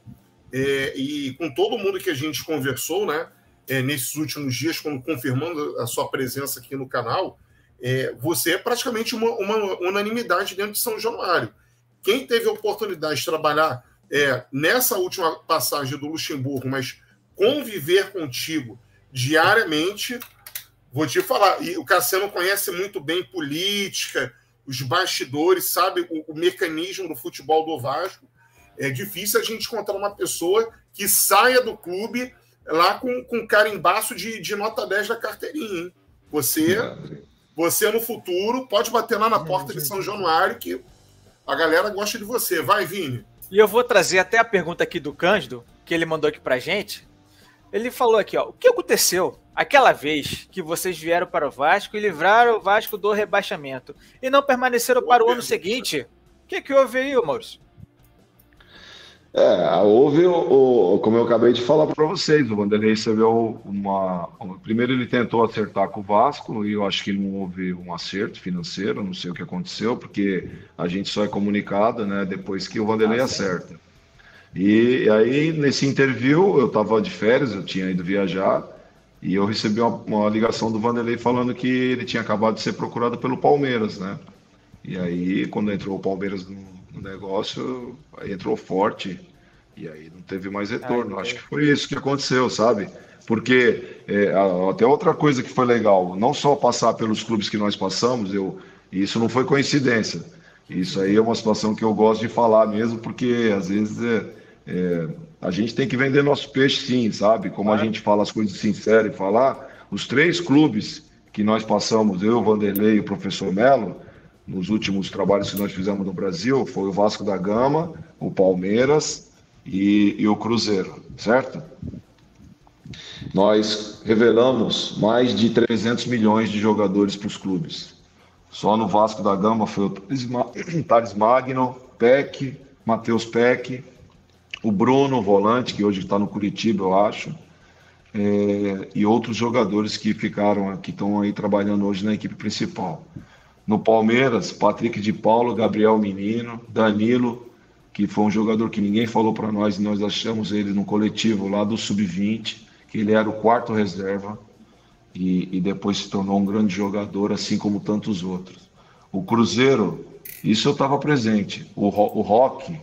é, e com todo mundo que a gente conversou, né? é, nesses últimos dias, como confirmando a sua presença aqui no canal, é, você é praticamente uma, uma, unanimidade dentro de São Januário. Quem teve a oportunidade de trabalhar é, nessa última passagem do Luxemburgo, mas conviver contigo diariamente, vou te falar, e o Cassiano conhece muito bem política, os bastidores, sabe o, o mecanismo do futebol do Vasco. É difícil a gente encontrar uma pessoa que saia do clube lá com, com carimbaço de, de nota 10 da carteirinha. Hein? Você, você no futuro pode bater lá na porta de São Januário que a galera gosta de você. Vai, Vini. E eu vou trazer até a pergunta aqui do Cândido, que ele mandou aqui pra gente. Ele falou aqui, ó, o que aconteceu aquela vez que vocês vieram para o Vasco e livraram o Vasco do rebaixamento e não permaneceram para o ano seguinte? O que, que houve aí, Maurício? É, houve, o, o, como eu acabei de falar para vocês, o Vanderlei recebeu uma. Primeiro ele tentou acertar com o Vasco e eu acho que não houve um acerto financeiro, não sei o que aconteceu, porque a gente só é comunicado né, depois que o Vanderlei ah, acerta. E, e aí, nesse interview, eu estava de férias, eu tinha ido viajar, e eu recebi uma, uma, ligação do Vanderlei falando que ele tinha acabado de ser procurado pelo Palmeiras, né? E aí, quando entrou o Palmeiras no, no negócio, entrou forte, e aí não teve mais retorno. Acho que foi isso que aconteceu, sabe? Porque é, até outra coisa que foi legal, não só passar pelos clubes que nós passamos, eu, isso não foi coincidência. Isso aí é uma situação que eu gosto de falar mesmo, porque às vezes é, é, a gente tem que vender nosso peixe sim, sabe? Como a gente fala as coisas sinceras e falar, os três clubes que nós passamos, eu, o Vanderlei e o professor Melo, nos últimos trabalhos que nós fizemos no Brasil, foi o Vasco da Gama, o Palmeiras e, e o Cruzeiro, certo? Nós revelamos mais de 300 milhões de jogadores para os clubes. Só no Vasco da Gama foi o Thales Magno, Peck, Matheus Peck, o Bruno, volante, que hoje está no Curitiba, eu acho, é, e outros jogadores que ficaram, que estão aí trabalhando hoje na equipe principal. No Palmeiras, Patrick de Paulo, Gabriel Menino, Danilo, que foi um jogador que ninguém falou para nós e nós achamos ele no coletivo lá do Sub-20, que ele era o quarto reserva e, e depois se tornou um grande jogador, assim como tantos outros. O Cruzeiro, isso eu estava presente. O, o Rock,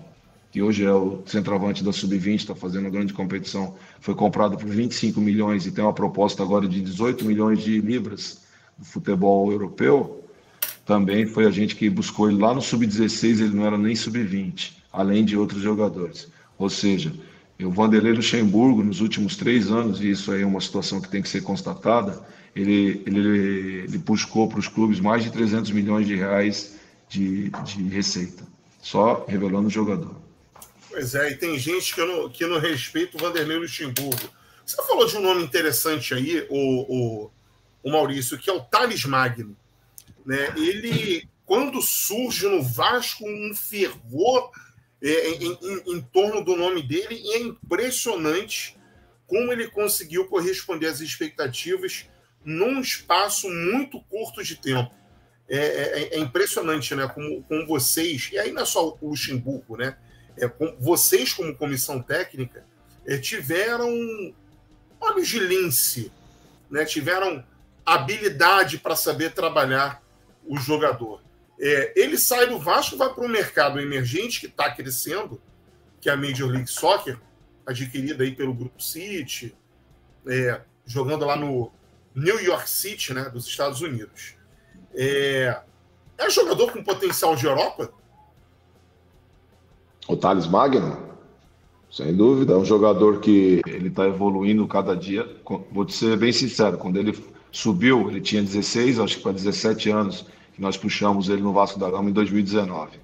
que hoje é o centroavante da Sub-20, está fazendo uma grande competição, foi comprado por 25 milhões e tem uma proposta agora de 18 milhões de libras do futebol europeu. Também foi a gente que buscou ele lá no Sub-16, ele não era nem Sub-20, além de outros jogadores. Ou seja, o Vanderlei Luxemburgo, nos últimos três anos, e isso aí é uma situação que tem que ser constatada, ele, ele, ele buscou para os clubes mais de 300 milhões de reais de, de receita, só revelando o jogador. Pois é, e tem gente que não, que não respeita o Vanderlei Luxemburgo. Você falou de um nome interessante aí, o, o, o Maurício, que é o Thales Magno. Né? Ele, quando surge no Vasco um fervor é, em, em, em, torno do nome dele, e é impressionante como ele conseguiu corresponder às expectativas num espaço muito curto de tempo. É, é, é impressionante, né? Como, como vocês, e aí não é só o Luxemburgo, né? É, com, vocês, como comissão técnica, é, tiveram olhos de lince, né? tiveram habilidade para saber trabalhar o jogador. É, ele sai do Vasco vai para um mercado emergente que está crescendo, que é a Major League Soccer, adquirida aí pelo Grupo City, é, jogando lá no New York City, né, dos Estados Unidos. É, é jogador com potencial de Europa? O Thales Magno? Sem dúvida, é um jogador que ele está evoluindo cada dia. Vou te ser bem sincero, quando ele subiu, ele tinha 16, acho que para 17 anos, que nós puxamos ele no Vasco da Gama em 2019.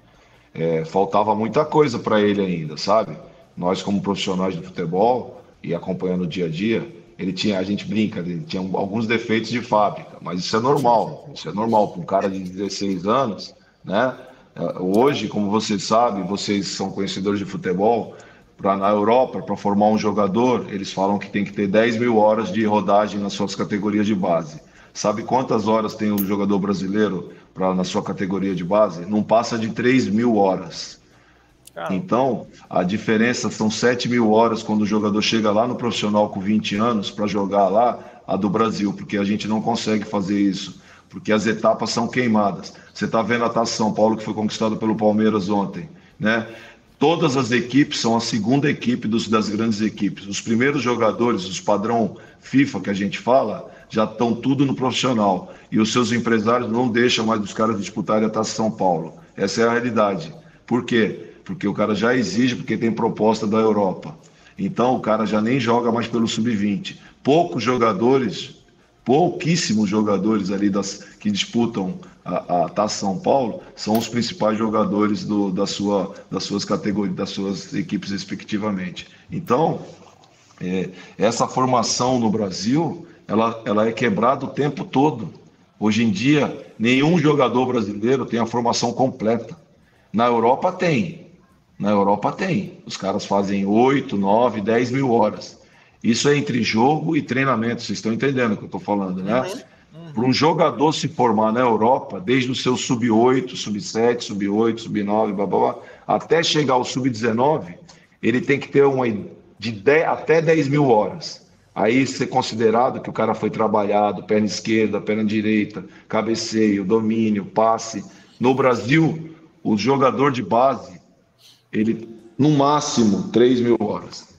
É, faltava muita coisa para ele ainda, sabe? Nós, como profissionais do futebol e acompanhando o dia a dia, ele tinha, a gente brinca, ele tinha alguns defeitos de fábrica, mas isso é normal, isso é normal para um cara de 16 anos, né? É, hoje, como vocês sabem, vocês são conhecedores de futebol, para na Europa, para formar um jogador, eles falam que tem que ter 10 mil horas de rodagem nas suas categorias de base. Sabe quantas horas tem o jogador brasileiro para na sua categoria de base? Não passa de 3 mil horas. Caramba. Então, a diferença são 7 mil horas quando o jogador chega lá no profissional com 20 anos para jogar lá, a do Brasil, porque a gente não consegue fazer isso, porque as etapas são queimadas. Você está vendo a Taça São Paulo que foi conquistada pelo Palmeiras ontem, né? Todas as equipes são a segunda equipe dos, das grandes equipes. Os primeiros jogadores, os padrão FIFA que a gente fala, já estão tudo no profissional. E os seus empresários não deixam mais os caras disputarem a Taça São Paulo. Essa é a realidade. Por quê? Porque o cara já exige, porque tem proposta da Europa. Então o cara já nem joga mais pelo sub-20. Poucos jogadores, pouquíssimos jogadores ali das, que disputam a, a Taça São Paulo são os principais jogadores do, da sua, das suas categorias, das suas equipes respectivamente. Então, é, essa formação no Brasil, ela, ela é quebrada o tempo todo. Hoje em dia, nenhum jogador brasileiro tem a formação completa. Na Europa tem. Na Europa tem. Os caras fazem 8, 9, 10 mil horas. Isso é entre jogo e treinamento. Vocês estão entendendo o que eu estou falando, né? Uhum. Para um jogador se formar na Europa, desde o seu sub-8, sub-7, sub-8, sub-9, blá, blá, blá, até chegar ao sub-19, ele tem que ter uma de 10, até 10 mil horas. Aí ser considerado que o cara foi trabalhado, perna esquerda, perna direita, cabeceio, domínio, passe. No Brasil, o jogador de base, ele no máximo 3 mil horas.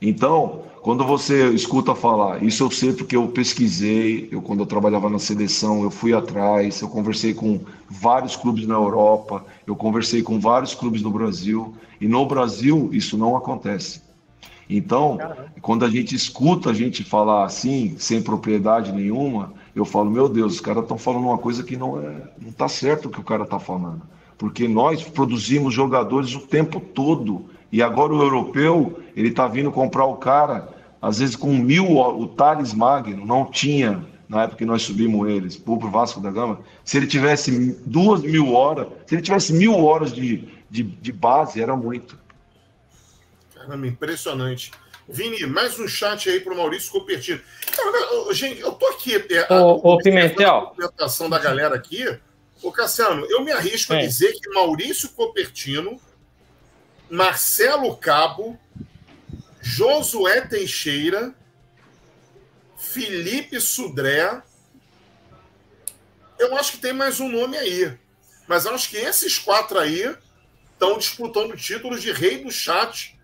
Então, quando você escuta falar, isso eu sei porque eu pesquisei, eu quando eu trabalhava na seleção, eu fui atrás, eu conversei com vários clubes na Europa, eu conversei com vários clubes no Brasil, e no Brasil isso não acontece. Então, quando a gente escuta a gente falar assim, sem propriedade nenhuma, eu falo, meu Deus, os caras estão falando uma coisa que não é, não está certo o que o cara está falando. Porque nós produzimos jogadores o tempo todo. E agora o europeu, ele está vindo comprar o cara, às vezes com mil, o Thales Magno não tinha, na época que nós subimos eles, para o Vasco da Gama, se ele tivesse duas mil horas, se ele tivesse mil horas de, de, de base, era muito. Caramba, impressionante. Vini, mais um chat aí para o Maurício Copertino. Cara, gente, eu tô aqui. É, ô, ô Pimentel. A apresentação da galera aqui. Ô, Cassiano, eu me arrisco é. a dizer que Maurício Copertino, Marcelo Cabo, Josué Teixeira, Felipe Sudré. Eu acho que tem mais um nome aí. Mas eu acho que esses quatro aí estão disputando títulos de rei do chat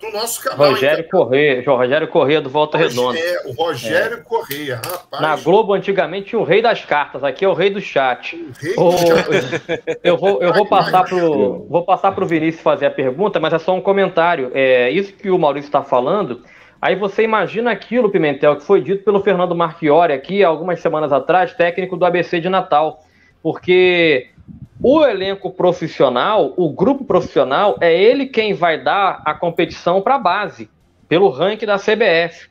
do nosso canal. Rogério Correia, Rogério Correia do Volta Redonda. É, o Rogério é. Correia, rapaz. Na Globo, antigamente, tinha o rei das cartas, aqui é o rei do chat. O rei o... do chat. Eu vou, eu vou passar pro, vou passar pro Vinícius fazer a pergunta, mas é só um comentário. É, isso que o Maurício está falando, aí você imagina aquilo, Pimentel, que foi dito pelo Fernando Marchiori aqui, algumas semanas atrás, técnico do ABC de Natal. Porque o elenco profissional, o grupo profissional, é ele quem vai dar a competição para a base, pelo ranking da CBF.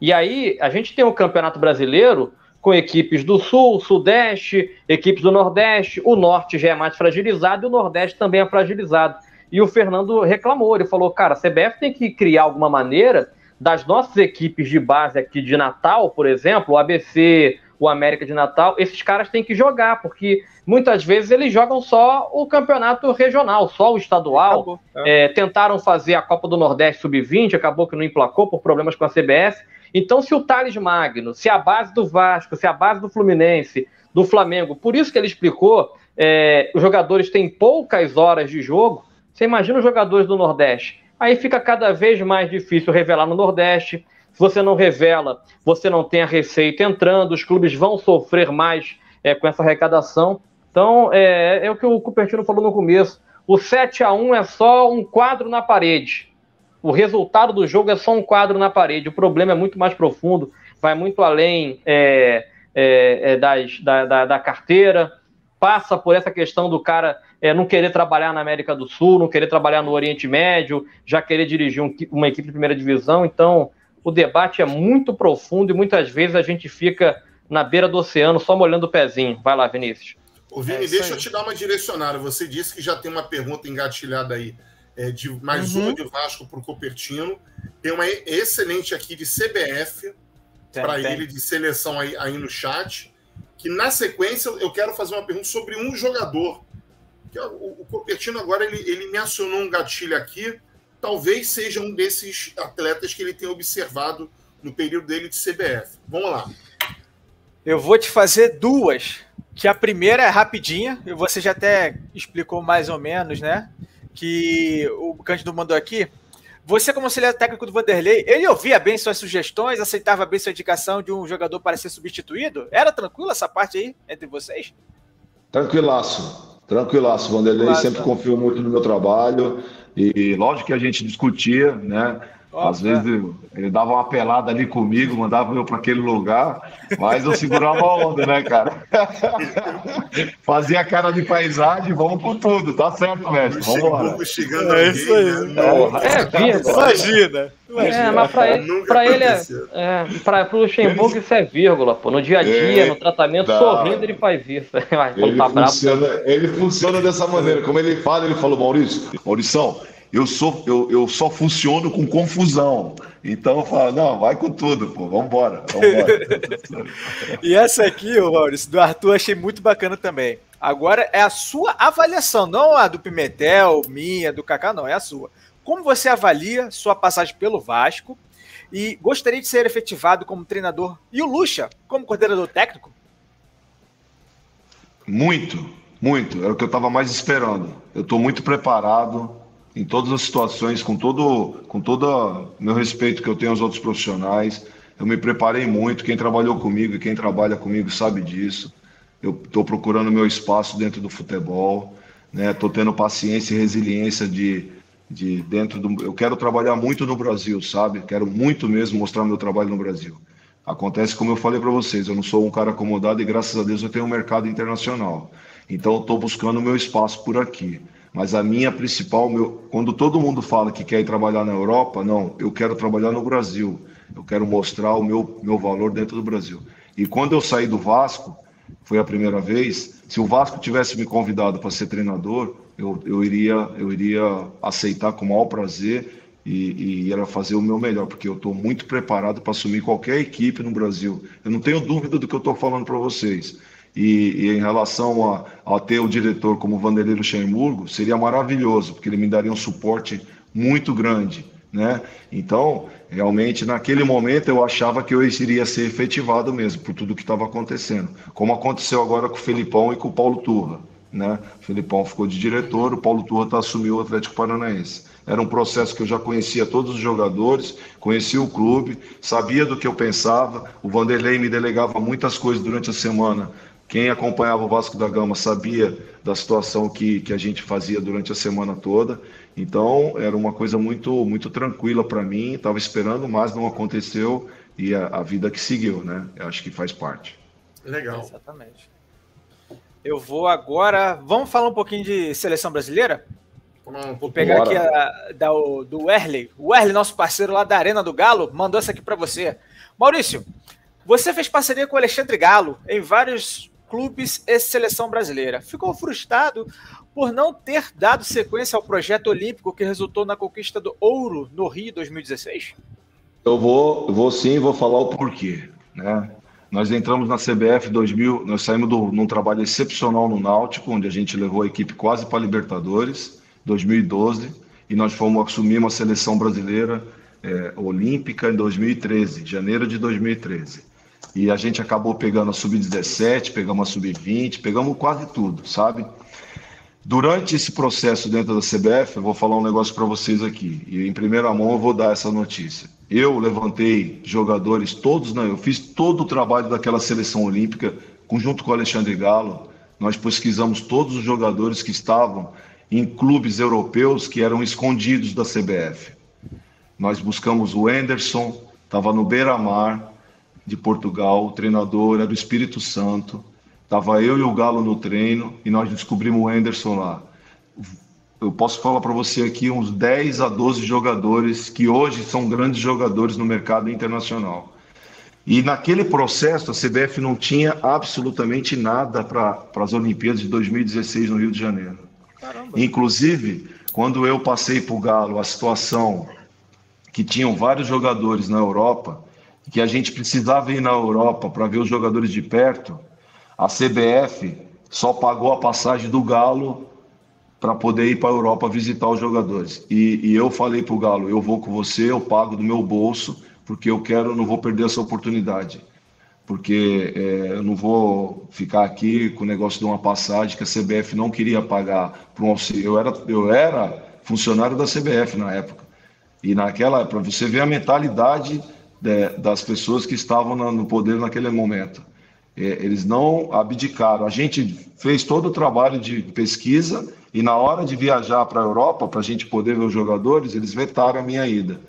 E aí, a gente tem o Campeonato Brasileiro com equipes do Sul, Sudeste, equipes do Nordeste. O Norte já é mais fragilizado e o Nordeste também é fragilizado. E o Fernando reclamou, ele falou: cara, a CBF tem que criar alguma maneira das nossas equipes de base aqui de Natal, por exemplo, o ABC, o América de Natal, esses caras têm que jogar, porque muitas vezes eles jogam só o campeonato regional, só o estadual. É. É, tentaram fazer a Copa do Nordeste Sub-20, acabou que não emplacou por problemas com a CBF. Então, se o Thales Magno, se a base do Vasco, se a base do Fluminense, do Flamengo, por isso que ele explicou, é, os jogadores têm poucas horas de jogo, você imagina os jogadores do Nordeste. Aí fica cada vez mais difícil revelar no Nordeste se você não revela, você não tem a receita entrando, os clubes vão sofrer mais é, com essa arrecadação. Então, é, é, o que o Cupertino falou no começo. O 7 a 1 é só um quadro na parede. O resultado do jogo é só um quadro na parede. O problema é muito mais profundo, vai muito além é, é, é das, da, da, da, carteira, passa por essa questão do cara é, não querer trabalhar na América do Sul, não querer trabalhar no Oriente Médio, já querer dirigir um, uma equipe de primeira divisão. Então, o debate é muito profundo e muitas vezes a gente fica na beira do oceano só molhando o pezinho. Vai lá, Vinícius. Ô, Vini, é deixa eu te dar uma direcionada. Você disse que já tem uma pergunta engatilhada aí, é, de mais uhum. uma de Vasco para o Copertino. Tem uma excelente aqui de CBF, para ele, de seleção aí, aí no chat. Que na sequência eu quero fazer uma pergunta sobre um jogador. Que, o, o Copertino agora ele, ele me acionou um gatilho aqui talvez seja um desses atletas que ele tem observado no período dele de CBF. Vamos lá. Eu vou te fazer duas. Que a primeira é rapidinha, e você já até explicou mais ou menos, né? Que o Cândido mandou aqui. Você, como auxiliar técnico do Vanderlei, ele ouvia bem suas sugestões, aceitava bem sua indicação de um jogador para ser substituído? Era tranquilo essa parte aí entre vocês? Tranquilaço, tranquilaço. Vanderlei sempre confiou muito no meu trabalho e lógico que a gente discutia, né? Às vezes ele dava uma pelada ali comigo, mandava eu para aquele lugar, mas eu segurava a onda, né, cara? Fazia cara de paisagem, vamos com tudo, tá certo, mestre? Vamos embora. Chegando é isso aí. Né? É, é, imagina. imagina. É, mas para ele, pra ele é, é para o Luxemburgo isso é vírgula, pô. No dia a dia, é, no tratamento, tá. sorrindo, ele faz isso. ele, tá funciona, ele funciona dessa maneira. Como ele fala, ele falou, Maurício, Maurição, eu, sou, eu, eu só funciono com confusão. Então eu falo, não, vai com tudo, pô, vambora, vambora. e essa aqui, Maurício, do Arthur, achei muito bacana também. Agora é a sua avaliação, não a do Pimentel, minha, do Kaká, não, é a sua. Como você avalia sua passagem pelo Vasco e gostaria de ser efetivado como treinador e o Lucha como coordenador técnico? Muito, muito. É o que eu estava mais esperando. Eu estou muito preparado em todas as situações, com todo com todo meu respeito que eu tenho aos outros profissionais. Eu me preparei muito, quem trabalhou comigo e quem trabalha comigo sabe disso. Eu estou procurando meu espaço dentro do futebol, né? Estou tendo paciência e resiliência de, de dentro do. Eu quero trabalhar muito no Brasil, sabe? Quero muito mesmo mostrar meu trabalho no Brasil. Acontece como eu falei para vocês, eu não sou um cara acomodado e graças a Deus eu tenho um mercado internacional. Então estou buscando o meu espaço por aqui. Mas a minha principal, meu, quando todo mundo fala que quer ir trabalhar na Europa, não, eu quero trabalhar no Brasil. Eu quero mostrar o meu, meu valor dentro do Brasil. E quando eu saí do Vasco, foi a primeira vez, se o Vasco tivesse me convidado para ser treinador, eu, eu, iria, eu iria aceitar com o maior prazer e, e ia fazer o meu melhor, porque eu estou muito preparado para assumir qualquer equipe no Brasil. Eu não tenho dúvida do que eu estou falando para vocês. E, e, em relação a, a, ter o diretor como Vanderlei Luxemburgo, seria maravilhoso, porque ele me daria um suporte muito grande. Né? Então, realmente, naquele momento eu achava que eu iria ser efetivado mesmo, por tudo que estava acontecendo. Como aconteceu agora com o Felipão e com o Paulo Turra. Né? O Felipão ficou de diretor, o Paulo Turra tá, assumiu o Atlético Paranaense. Era um processo que eu já conhecia todos os jogadores, conhecia o clube, sabia do que eu pensava. O Vanderlei me delegava muitas coisas durante a semana quem acompanhava o Vasco da Gama sabia da situação que, que a gente fazia durante a semana toda. Então, era uma coisa muito, muito tranquila para mim. Estava esperando, mas não aconteceu e a, a, vida que seguiu, né? Eu acho que faz parte. Legal. Exatamente. Eu vou agora. Vamos falar um pouquinho de seleção brasileira? Vou pegar Bora. aqui a, da, do Werley. O Werley, nosso parceiro lá da Arena do Galo, mandou essa aqui para você. Maurício, você fez parceria com o Alexandre Galo em vários clubes e seleção brasileira. Ficou frustrado por não ter dado sequência ao projeto olímpico que resultou na conquista do ouro no Rio 2016? Eu vou, vou sim, vou falar o porquê, né? Nós entramos na CBF 2000, nós saímos de um trabalho excepcional no Náutico, onde a gente levou a equipe quase para a Libertadores, 2012, e nós fomos assumir uma seleção brasileira é, olímpica em 2013, janeiro de 2013. E a gente acabou pegando a sub-17, pegamos a sub-20, pegamos quase tudo, sabe? Durante esse processo dentro da CBF, eu vou falar um negócio para vocês aqui. E em primeira mão eu vou dar essa notícia. Eu levantei jogadores todos, não, eu fiz todo o trabalho daquela seleção olímpica, junto com o Alexandre Galo. Nós pesquisamos todos os jogadores que estavam em clubes europeus que eram escondidos da CBF. Nós buscamos o Anderson, estava no Beira-Mar, de Portugal, o treinador era do Espírito Santo. Tava eu e o Galo no treino e nós descobrimos o Anderson lá. Eu posso falar para você aqui uns 10 a 12 jogadores que hoje são grandes jogadores no mercado internacional. E naquele processo a CBF não tinha absolutamente nada para as Olimpíadas de 2016 no Rio de Janeiro. Caramba. Inclusive, quando eu passei para o Galo a situação que tinham vários jogadores na Europa, que a gente precisava ir na Europa para ver os jogadores de perto, a CBF só pagou a passagem do Galo para poder ir para a Europa visitar os jogadores. E, e eu falei para o Galo, eu vou com você, eu pago do meu bolso, porque eu quero, não vou perder essa oportunidade. Porque é, eu não vou ficar aqui com o negócio de uma passagem que a CBF não queria pagar para um auxílio. Eu era, eu era funcionário da CBF na época. E naquela, para você ver a mentalidade de, das pessoas que estavam no poder naquele momento. É, eles não abdicaram. A gente fez todo o trabalho de pesquisa e na hora de viajar para a Europa, para a gente poder ver os jogadores, eles vetaram a minha ida.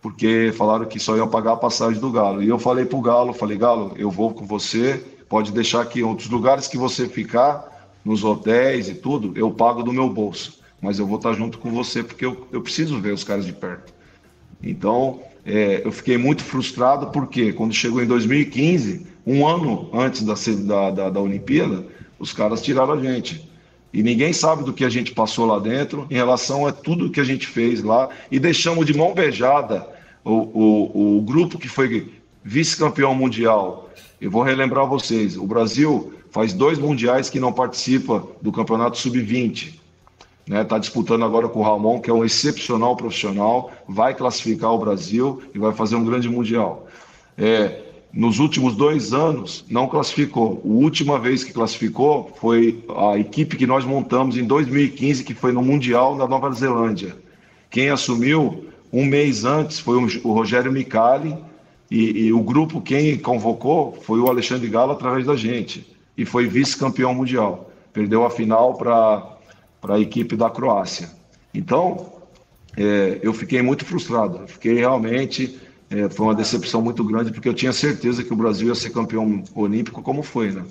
Porque falaram que só iam pagar a passagem do Galo. E eu falei para o Galo, falei, Galo, eu vou com você, pode deixar aqui outros lugares que você ficar, nos hotéis e tudo, eu pago do meu bolso. Mas eu vou estar junto com você porque eu, eu preciso ver os caras de perto. Então, é, eu fiquei muito frustrado porque quando chegou em 2015, um ano antes da, da, da Olimpíada, os caras tiraram a gente. E ninguém sabe do que a gente passou lá dentro em relação a tudo que a gente fez lá. E deixamos de mão beijada o, o, o grupo que foi vice-campeão mundial. Eu vou relembrar vocês: o Brasil faz dois mundiais que não participa do campeonato sub-20. Está né? Tá disputando agora com o Ramon, que é um excepcional profissional, vai classificar o Brasil e vai fazer um grande mundial. É, nos últimos dois anos não classificou. A última vez que classificou foi a equipe que nós montamos em 2015, que foi no Mundial da Nova Zelândia. Quem assumiu um mês antes foi o Rogério Micali e, e o grupo quem convocou foi o Alexandre Galo através da gente e foi vice-campeão mundial. Perdeu a final para a equipe da Croácia. Então, é, eu fiquei muito frustrado. Fiquei realmente é, foi uma decepção muito grande, porque eu tinha certeza que o Brasil ia ser campeão olímpico, como foi, né?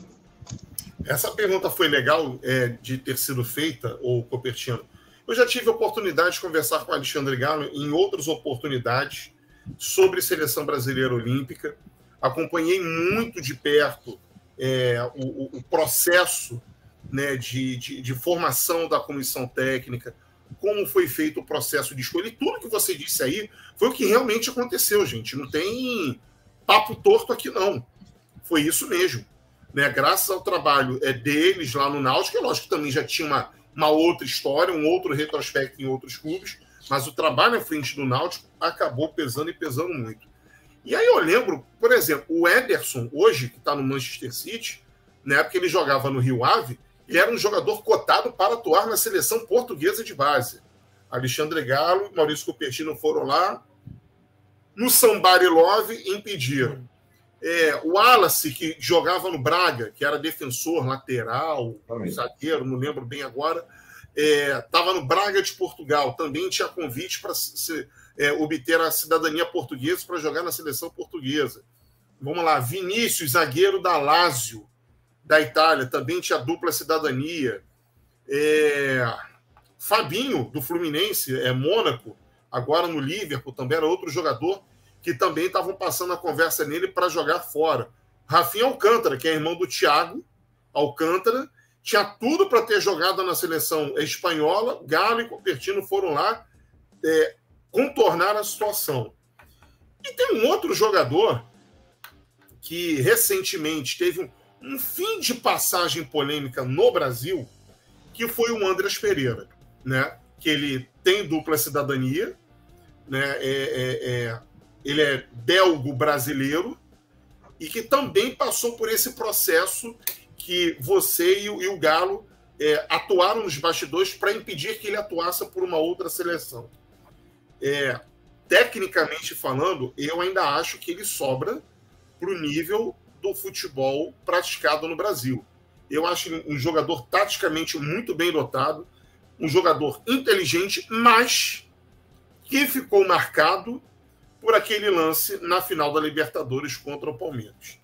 Essa pergunta foi legal é, de ter sido feita, ou Copertino. Eu já tive a oportunidade de conversar com Alexandre Galo em outras oportunidades sobre seleção brasileira olímpica. Acompanhei muito de perto é, o, o, processo né, de, de, de formação da comissão técnica, como foi feito o processo de escolha. E tudo que você disse aí foi o que realmente aconteceu, gente. Não tem papo torto aqui, não. Foi isso mesmo. Né? Graças ao trabalho é, deles lá no Náutico, é lógico que também já tinha uma, uma outra história, um outro retrospecto em outros clubes, mas o trabalho à frente do Náutico acabou pesando e pesando muito. E aí eu lembro, por exemplo, o Ederson, hoje, que está no Manchester City, na época ele jogava no Rio Ave, ele era um jogador cotado para atuar na seleção portuguesa de base. Alexandre Galo, Maurício Cupertino foram lá. No Sambari Love, impediram. É, o Wallace, que jogava no Braga, que era defensor, lateral, zagueiro, não lembro bem agora, estava é, no Braga de Portugal. Também tinha convite para é, obter a cidadania portuguesa para jogar na seleção portuguesa. Vamos lá, Vinícius, zagueiro da Lazio, da Itália, também tinha dupla cidadania. É... Fabinho, do Fluminense, é Mônaco, agora no Liverpool, também era outro jogador que também estavam passando a conversa nele para jogar fora. Rafinha Alcântara, que é irmão do Thiago Alcântara, tinha tudo para ter jogado na seleção espanhola. Galo e Copertino foram lá é, contornar a situação. E tem um outro jogador que recentemente teve um, um fim de passagem polêmica no Brasil, que foi o Andras Pereira, né? Que ele tem dupla cidadania, né? É, é, é, ele é belgo brasileiro e que também passou por esse processo que você e o, e o Galo é, atuaram nos bastidores para impedir que ele atuasse por uma outra seleção. É, tecnicamente falando, eu ainda acho que ele sobra para o nível do futebol praticado no Brasil. Eu acho um jogador taticamente muito bem dotado, um jogador inteligente, mas que ficou marcado por aquele lance na final da Libertadores contra o Palmeiras.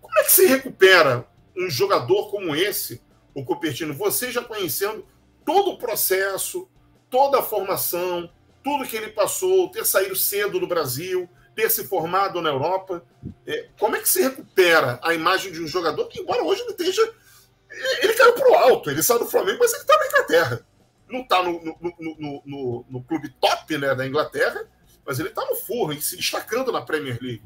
Como é que se recupera um jogador como esse, o Cupertino? Você já conhecendo todo o processo, toda a formação, tudo que ele passou, ter saído cedo do Brasil, ter se formado na Europa. É, como é que se recupera a imagem de um jogador que, embora hoje ele esteja. Ele caiu para o alto, ele saiu do Flamengo, mas ele está na Inglaterra. Não está no, no, no, no, no clube top né, da Inglaterra, mas ele está no forro e se destacando na Premier League.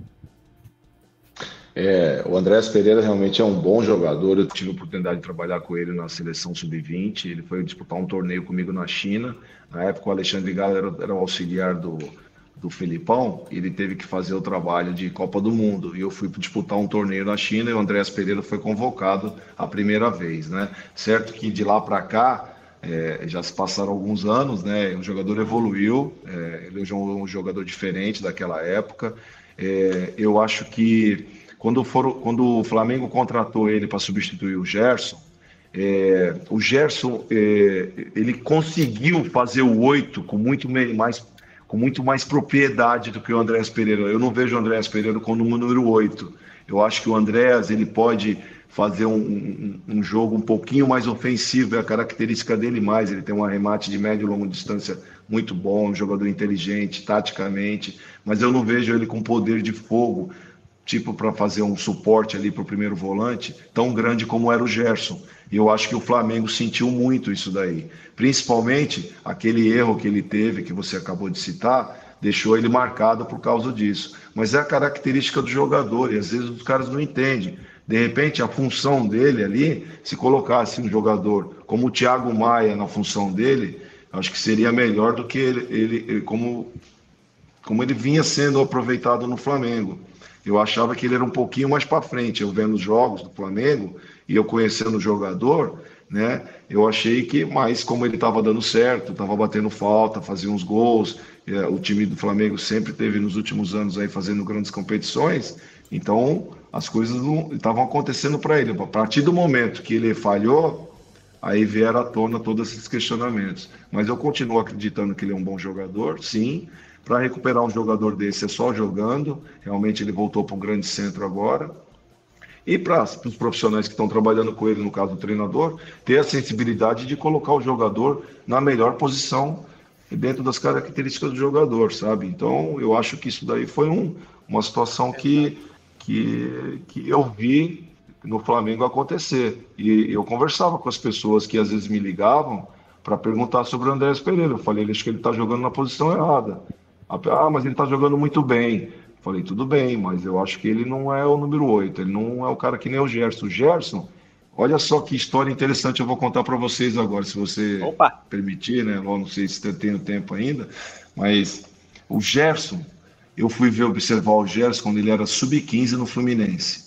É, o Andrés Pereira realmente é um bom jogador. Eu tive a oportunidade de trabalhar com ele na seleção sub-20. Ele foi disputar um torneio comigo na China. Na época, o Alexandre Galo era, era o auxiliar do, do Felipão, ele teve que fazer o trabalho de Copa do Mundo. E eu fui disputar um torneio na China e o Andrés Pereira foi convocado a primeira vez, né? Certo que de lá para cá É, já se passaram alguns anos, né? O jogador evoluiu, é, ele é um jogador diferente daquela época. É, eu acho que quando, for, quando o Flamengo contratou ele para substituir o Gerson, é, o Gerson é, ele conseguiu fazer o oito com muito mais com muito mais propriedade do que o Andréas Pereira. Eu não vejo o Andréas Pereira como número 8. Eu acho que o Andréas ele pode fazer um, um, um, jogo um pouquinho mais ofensivo, é a característica dele mais. Ele tem um arremate de média e longa distância muito bom, um jogador inteligente, taticamente, mas eu não vejo ele com poder de fogo, tipo para fazer um suporte ali para o primeiro volante, tão grande como era o Gerson. E eu acho que o Flamengo sentiu muito isso daí. Principalmente aquele erro que ele teve, que você acabou de citar, deixou ele marcado por causa disso. Mas é a característica do jogador, e às vezes os caras não entendem. De repente, a função dele ali, se colocasse um jogador como o Thiago Maia na função dele, acho que seria melhor do que ele, ele, ele como, como ele vinha sendo aproveitado no Flamengo. Eu achava que ele era um pouquinho mais para frente. Eu vendo os jogos do Flamengo e eu conhecendo o jogador, né? Eu achei que, mas como ele estava dando certo, estava batendo falta, fazia uns gols, é, o time do Flamengo sempre teve nos últimos anos aí fazendo grandes competições, então as coisas estavam acontecendo para ele. A partir do momento que ele falhou, aí vieram à tona todos esses questionamentos. Mas eu continuo acreditando que ele é um bom jogador, sim. Para recuperar um jogador desse é só jogando. Realmente ele voltou para um grande centro agora. E para os profissionais que estão trabalhando com ele, no caso do treinador, ter a sensibilidade de colocar o jogador na melhor posição dentro das características do jogador, sabe? Então, eu acho que isso daí foi um, uma situação que, que, que eu vi no Flamengo acontecer. E eu conversava com as pessoas que às vezes me ligavam para perguntar sobre o Andrés Pereira. Eu falei, acho que ele está jogando na posição errada. Ah, mas ele está jogando muito bem. Falei, tudo bem, mas eu acho que ele não é o número 8, ele não é o cara que nem o Gerson. O Gerson, olha só que história interessante eu vou contar para vocês agora, se você Opa. permitir, né? Eu não sei se tenho tempo ainda, mas o Gerson, eu fui ver observar o Gerson quando ele era sub-15 no Fluminense.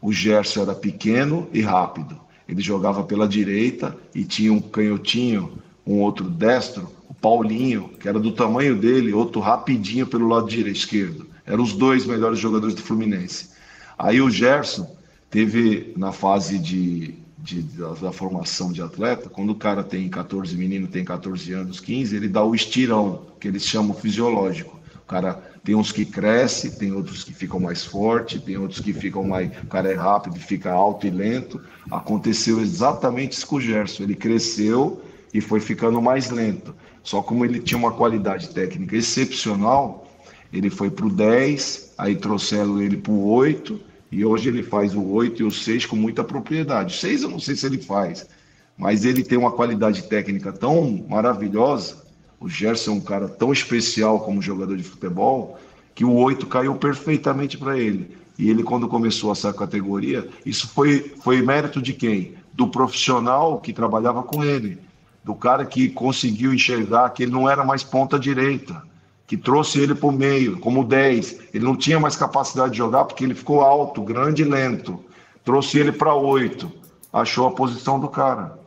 O Gerson era pequeno e rápido. Ele jogava pela direita e tinha um canhotinho, um outro destro, o Paulinho, que era do tamanho dele, outro rapidinho pelo lado direito, esquerdo. Eram os dois melhores jogadores do Fluminense. Aí o Gerson teve na fase de, de da, da, formação de atleta, quando o cara tem 14, menino tem 14 anos, 15, ele dá o estirão, que eles chamam fisiológico. O cara tem uns que cresce, tem outros que ficam mais forte, tem outros que ficam mais. O cara é rápido, fica alto e lento. Aconteceu exatamente isso com o Gerson. Ele cresceu e foi ficando mais lento. Só como ele tinha uma qualidade técnica excepcional, ele foi para o 10, aí trouxeram ele para o 8, e hoje ele faz o 8 e o 6 com muita propriedade. O 6 eu não sei se ele faz, mas ele tem uma qualidade técnica tão maravilhosa. O Gerson é um cara tão especial como jogador de futebol, que o 8 caiu perfeitamente para ele. E ele, quando começou essa categoria, isso foi, foi mérito de quem? Do profissional que trabalhava com ele, do cara que conseguiu enxergar que ele não era mais ponta direita, que trouxe ele para o meio, como 10. Ele não tinha mais capacidade de jogar porque ele ficou alto, grande e lento. Trouxe ele para 8. Achou a posição do cara.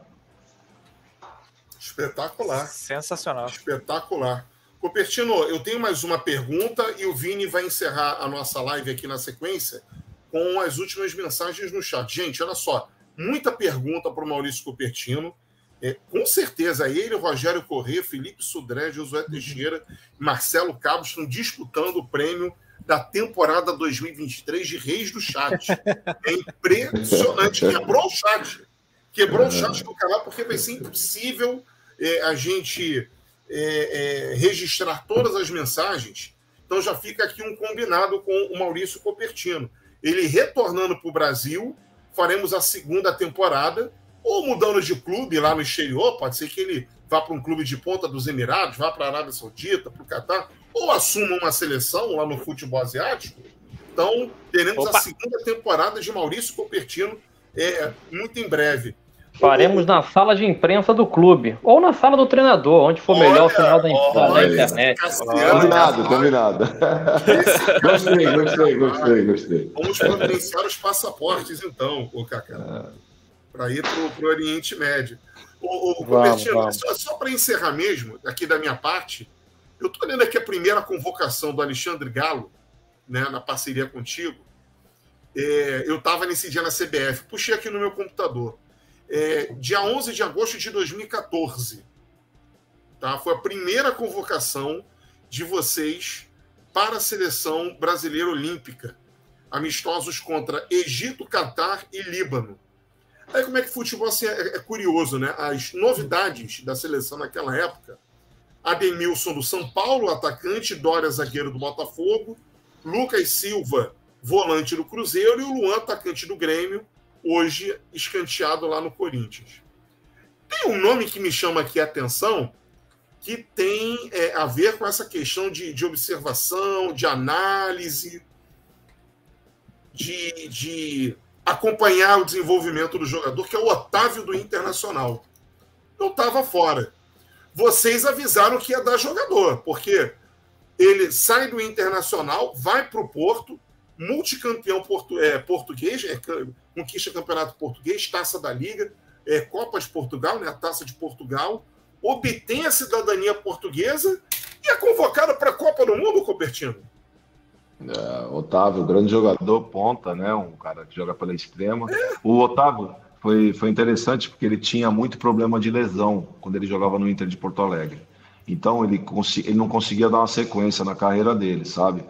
Espetacular. Sensacional. Espetacular. Copertino, eu tenho mais uma pergunta e o Vini vai encerrar a nossa live aqui na sequência com as últimas mensagens no chat. Gente, olha só, muita pergunta para o Maurício Copertino. É, com certeza, ele, Rogério Corrêa, Felipe Sudré, Josué Teixeira e Marcelo Cabo estão disputando o prêmio da temporada 2023 de Reis do Chat. É impressionante. Quebrou o chat. Quebrou o chat do canal porque vai ser impossível é, a gente é, é, registrar todas as mensagens. Então já fica aqui um combinado com o Maurício Copertino. Ele retornando para o Brasil, faremos a segunda temporada ou mudando de clube lá no exterior, pode ser que ele vá para um clube de ponta dos Emirados, vá para a Arábia Saudita, para o Catar, ou assuma uma seleção lá no futebol asiático. Então, teremos Opa. a segunda temporada de Maurício Copertino é, muito em breve. Faremos na sala de imprensa do clube, ou na sala do treinador, onde for olha, melhor o final da, olha, internet. Combinado, combinado. Gostei, gostei, gostei, gostei. Vamos providenciar os passaportes, então, o Cacá. Para ir para o Oriente Médio. O, o vamos, vamos. só, só para encerrar mesmo, aqui da minha parte, eu estou lendo aqui a primeira convocação do Alexandre Galo, né, na parceria contigo. É, eu estava nesse dia na CBF, puxei aqui no meu computador. É, dia 11 de agosto de 2014. Tá? Foi a primeira convocação de vocês para a seleção brasileira olímpica. Amistosos contra Egito, Catar e Líbano. Aí como é que futebol assim, é, é curioso, né? As novidades da seleção naquela época Ademilson do São Paulo, atacante, Dória, zagueiro do Botafogo, Lucas Silva, volante do Cruzeiro, e o Luan, atacante do Grêmio, hoje escanteado lá no Corinthians. Tem um nome que me chama aqui a atenção, que tem é, a ver com essa questão de, de observação, de análise, de, de acompanhar o desenvolvimento do jogador, que é o Otávio do Internacional. Não estava fora vocês avisaram que ia dar jogador, porque ele sai do Internacional, vai para o Porto, multicampeão portu, é, português, é, conquista campeonato português, taça da Liga, é, Copa de Portugal, né, a taça de Portugal, obtém a cidadania portuguesa e é convocado para a Copa do Mundo, Copertino. É, Otávio, grande jogador, ponta, né? Um cara que joga pela extrema. O Otávio, foi, foi interessante porque ele tinha muito problema de lesão quando ele jogava no Inter de Porto Alegre. Então ele, ele não conseguia dar uma sequência na carreira dele, sabe?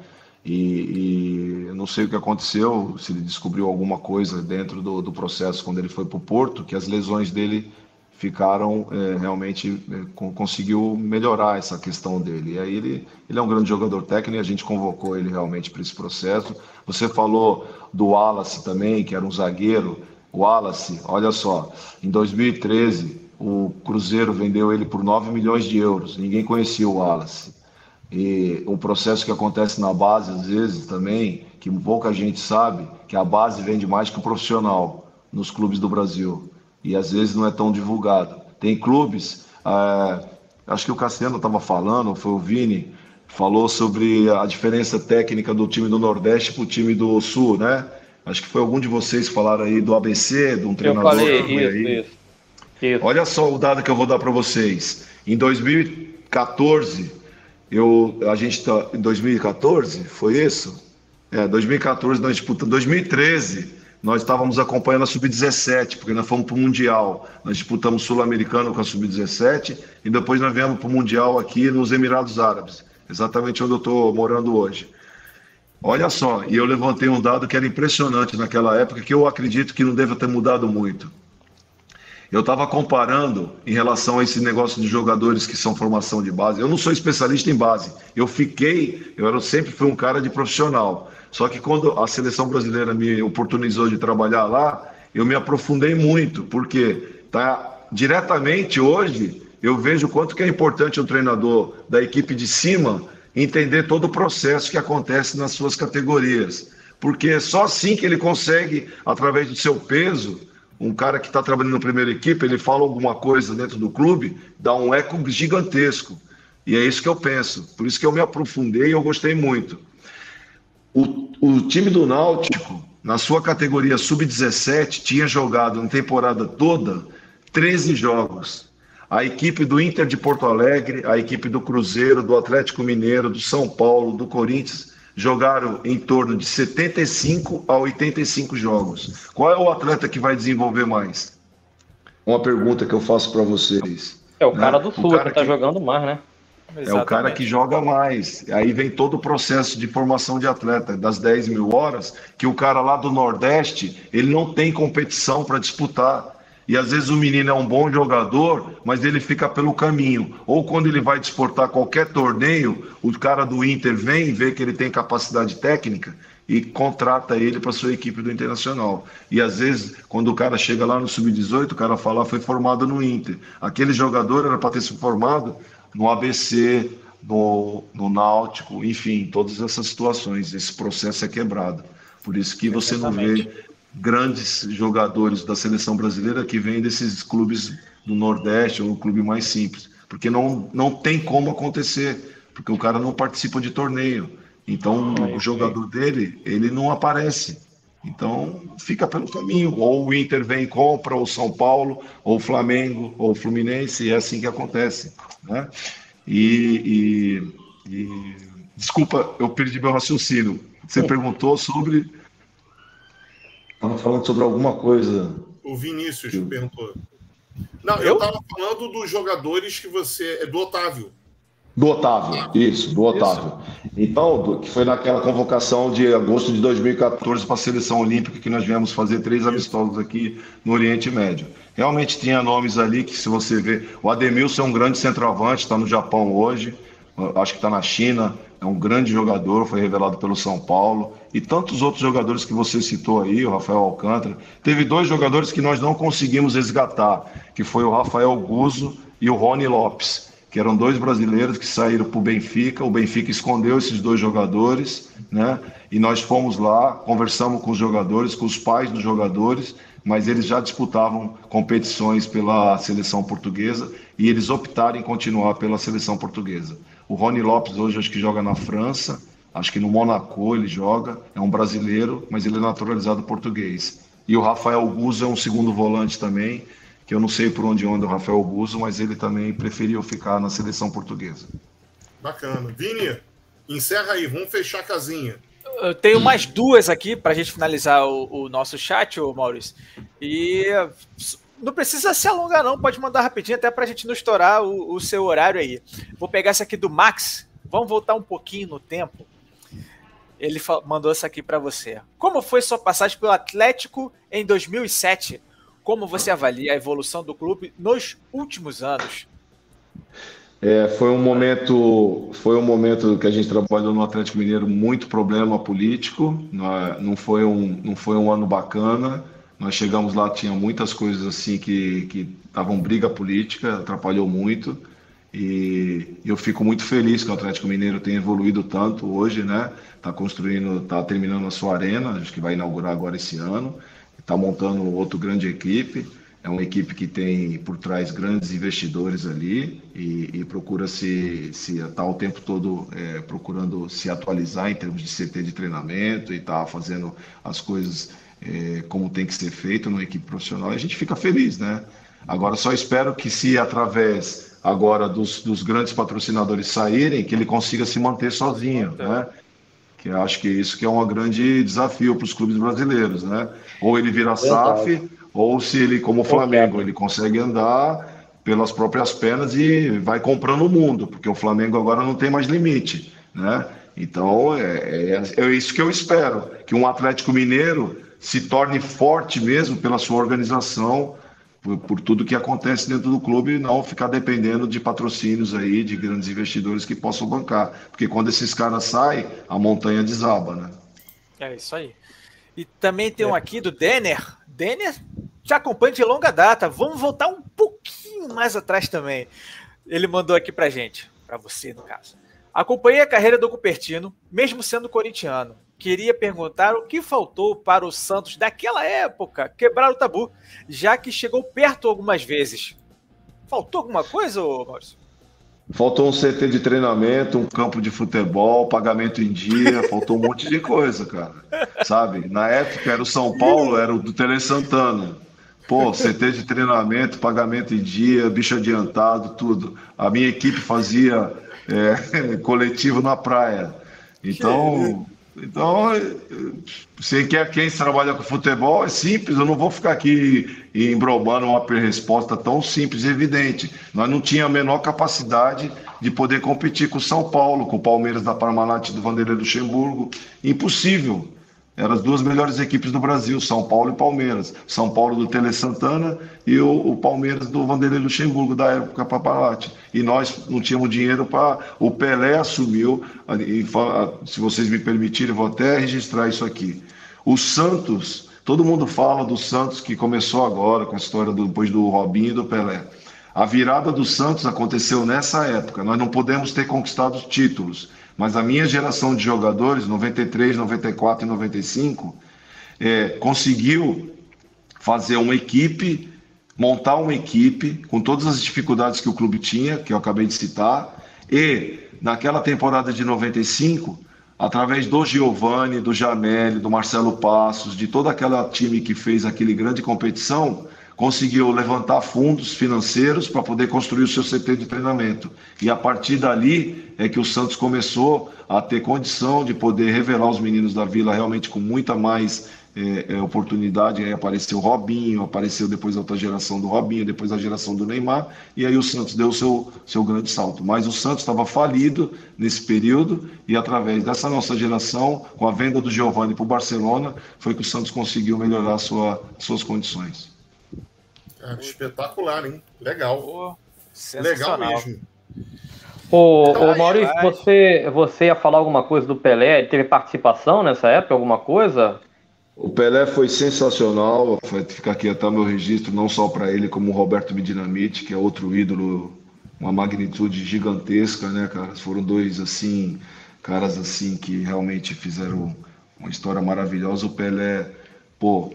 E, e não sei o que aconteceu, se ele descobriu alguma coisa dentro do, do processo quando ele foi para o Porto, que as lesões dele ficaram é, realmente é, conseguiu melhorar essa questão dele. E aí ele, ele é um grande jogador técnico e a gente convocou ele realmente para esse processo. Você falou do Wallace também, que era um zagueiro Wallace, olha só, em 2013 o Cruzeiro vendeu ele por 9 milhões de euros, ninguém conhecia o Wallace. E o processo que acontece na base, às vezes também, que pouca gente sabe, que a base vende mais que o profissional nos clubes do Brasil. E às vezes não é tão divulgado. Tem clubes, é, acho que o Cassiano estava falando, foi o Vini, falou sobre a diferença técnica do time do Nordeste para o time do Sul, né? Acho que foi algum de vocês que falaram aí do ABC, de um treinador. Eu falei, isso, aí. Isso, isso. Olha só o dado que eu vou dar para vocês. Em 2014, eu, a gente tá, em 2014, foi isso? É, 2014 nós disputamos, 2013 nós estávamos acompanhando a Sub-17, porque nós fomos para o Mundial. Nós disputamos Sul-Americano com a Sub-17 e depois nós viemos para o Mundial aqui nos Emirados Árabes, exatamente onde eu estou morando hoje. Olha só, e eu levantei um dado que era impressionante naquela época, que eu acredito que não deva ter mudado muito. Eu estava comparando em relação a esse negócio de jogadores que são formação de base. Eu não sou especialista em base. Eu fiquei, eu era, sempre fui um cara de profissional. Só que quando a seleção brasileira me oportunizou de trabalhar lá, eu me aprofundei muito, porque tá diretamente hoje eu vejo quanto que é importante o treinador da equipe de cima entender todo o processo que acontece nas suas categorias. Porque é só assim que ele consegue, através do seu peso, um cara que está trabalhando na primeira equipe, ele fala alguma coisa dentro do clube, dá um eco gigantesco. E é isso que eu penso. Por isso que eu me aprofundei e eu gostei muito. O, o time do Náutico, na sua categoria sub-17, tinha jogado na temporada toda 13 jogos a equipe do Inter de Porto Alegre, a equipe do Cruzeiro, do Atlético Mineiro, do São Paulo, do Corinthians, jogaram em torno de 75 a 85 jogos. Qual é o atleta que vai desenvolver mais? Uma pergunta que eu faço para vocês. É o né? cara do Sul cara que está jogando mais, né? Exatamente. É o cara que joga mais. Aí vem todo o processo de formação de atleta, das 10 mil horas, que o cara lá do Nordeste, ele não tem competição para disputar. E às vezes o menino é um bom jogador, mas ele fica pelo caminho. Ou quando ele vai disputar qualquer torneio, o cara do Inter vem, vê que ele tem capacidade técnica e contrata ele para sua equipe do Internacional. E às vezes, quando o cara chega lá no sub-18, o cara fala foi formado no Inter. Aquele jogador era para ter se formado no ABC, no, no Náutico, enfim, todas essas situações. Esse processo é quebrado. Por isso que você não vê grandes jogadores da seleção brasileira que vêm desses clubes do Nordeste ou um clube mais simples, porque não, não tem como acontecer, porque o cara não participa de torneio. Então, o jogador dele, ele não aparece. Então, fica pelo caminho. Ou o Inter vem e compra, ou o São Paulo, ou o Flamengo, ou o Fluminense, e é assim que acontece. Né? E, e, e... desculpa, eu perdi meu raciocínio. Você perguntou sobre. Estava falando sobre alguma coisa. O Vinícius que... perguntou. Não, eu estava falando dos jogadores que você. É do Otávio. Do Otávio, isso, do Otávio. Isso. Então, do, que foi naquela convocação de agosto de 2014 para a seleção olímpica que nós viemos fazer três amistosos aqui no Oriente Médio. Realmente tinha nomes ali que, se você ver, o Ademilson é um grande centroavante, está no Japão hoje, acho que está na China, é um grande jogador, foi revelado pelo São Paulo, e tantos outros jogadores que você citou aí, o Rafael Alcântara. Teve dois jogadores que nós não conseguimos resgatar, que foi o Rafael Guzo e o Rony Lopes que eram dois brasileiros que saíram para o Benfica. O Benfica escondeu esses dois jogadores, né? E nós fomos lá, conversamos com os jogadores, com os pais dos jogadores, mas eles já disputavam competições pela seleção portuguesa e eles optaram em continuar pela seleção portuguesa. O Rony Lopes hoje acho que joga na França, acho que no Monaco ele joga, é um brasileiro, mas ele é naturalizado português. E o Rafael Guzzo é um segundo volante também, que eu não sei por onde anda o Rafael Buzo, mas ele também preferiu ficar na seleção portuguesa. Bacana. Vini, encerra aí, vamos fechar a casinha. Eu tenho mais duas aqui para a gente finalizar o, o, nosso chat, ô Maurício. E não precisa se alongar, não, pode mandar rapidinho, até para a gente não estourar o, o seu horário aí. Vou pegar essa aqui do Max, vamos voltar um pouquinho no tempo. Ele mandou essa aqui para você. Como foi sua passagem pelo Atlético em 2007? Como você avalia a evolução do clube nos últimos anos? É, foi um momento, foi um momento que a gente trabalhou no Atlético Mineiro muito problema político. Não foi um, não foi um ano bacana. Nós chegamos lá tinha muitas coisas assim que que estavam briga política, atrapalhou muito. E eu fico muito feliz que o Atlético Mineiro tenha evoluído tanto hoje, né? Está construindo, está terminando a sua arena, acho que vai inaugurar agora esse ano está montando outra grande equipe. É uma equipe que tem por trás grandes investidores ali e, e procura se estar tá o tempo todo é, procurando se atualizar em termos de CT de treinamento e está fazendo as coisas é, como tem que ser feito numa equipe profissional. E a gente fica feliz, né? Agora só espero que se através agora dos, dos grandes patrocinadores saírem, que ele consiga se manter sozinho, né? que acho que isso que é um grande desafio para os clubes brasileiros, né? Ou ele vira SAF, ou se ele, como o Flamengo, ele consegue andar pelas próprias pernas e vai comprando o mundo, porque o Flamengo agora não tem mais limite, né? Então é, é, é isso que eu espero, que um Atlético Mineiro se torne forte mesmo pela sua organização, por, por, tudo que acontece dentro do clube e não ficar dependendo de patrocínios aí, de grandes investidores que possam bancar. Porque quando esses caras saem, a montanha desaba, né? É isso aí. E também tem é. um aqui do Denner. Denner te acompanha de longa data. Vamos voltar um pouquinho mais atrás também. Ele mandou aqui pra gente, para você no caso. Acompanhei a carreira do Cupertino, mesmo sendo corintiano queria perguntar o que faltou para o Santos daquela época quebrar o tabu, já que chegou perto algumas vezes. Faltou alguma coisa, Maurício? Faltou um CT de treinamento, um campo de futebol, pagamento em dia, faltou um monte de coisa, cara. Sabe? Na época era o São Paulo, era o do Tele Santana. Pô, CT de treinamento, pagamento em dia, bicho adiantado, tudo. A minha equipe fazia é, coletivo na praia. Então, então, você quer quem trabalha com futebol, é simples, eu não vou ficar aqui embromando uma resposta tão simples e evidente. Nós não tínhamos a menor capacidade de poder competir com o São Paulo, com o Palmeiras da Parmalat do Vanderlei Luxemburgo. Impossível. Eram as duas melhores equipes do Brasil, São Paulo e Palmeiras. São Paulo do Tele Santana e o, o Palmeiras do Vanderlei Luxemburgo, da época Papalati. E nós não tínhamos dinheiro para. O Pelé assumiu, e, se vocês me permitirem, vou até registrar isso aqui. O Santos, todo mundo fala do Santos que começou agora, com a história do, depois do Robinho e do Pelé. A virada do Santos aconteceu nessa época. Nós não podemos ter conquistado títulos mas a minha geração de jogadores, 93, 94 e 95, é, conseguiu fazer uma equipe, montar uma equipe com todas as dificuldades que o clube tinha, que eu acabei de citar, e naquela temporada de 95, através do Giovanni, do Jamel, do Marcelo Passos, de toda aquela time que fez aquele grande competição, conseguiu levantar fundos financeiros para poder construir o seu CT de treinamento. E a partir dali é que o Santos começou a ter condição de poder revelar os meninos da Vila realmente com muita mais é, é, oportunidade. Aí apareceu o Robinho, apareceu depois a outra geração do Robinho, depois a geração do Neymar, e aí o Santos deu o seu, seu grande salto. Mas o Santos estava falido nesse período, e através dessa nossa geração, com a venda do Giovanni para o Barcelona, foi que o Santos conseguiu melhorar sua, suas condições. Cara, espetacular, hein? Legal. Legal mesmo. Ô, então, ô Maurício, você, você ia falar alguma coisa do Pelé? Ele teve participação nessa época, alguma coisa? O Pelé foi sensacional, fica aqui até o meu registro, não só para ele, como o Roberto Midinamite, que é outro ídolo, uma magnitude gigantesca, né, cara? Foram dois, assim, caras, assim, que realmente fizeram uma história maravilhosa. O Pelé, pô,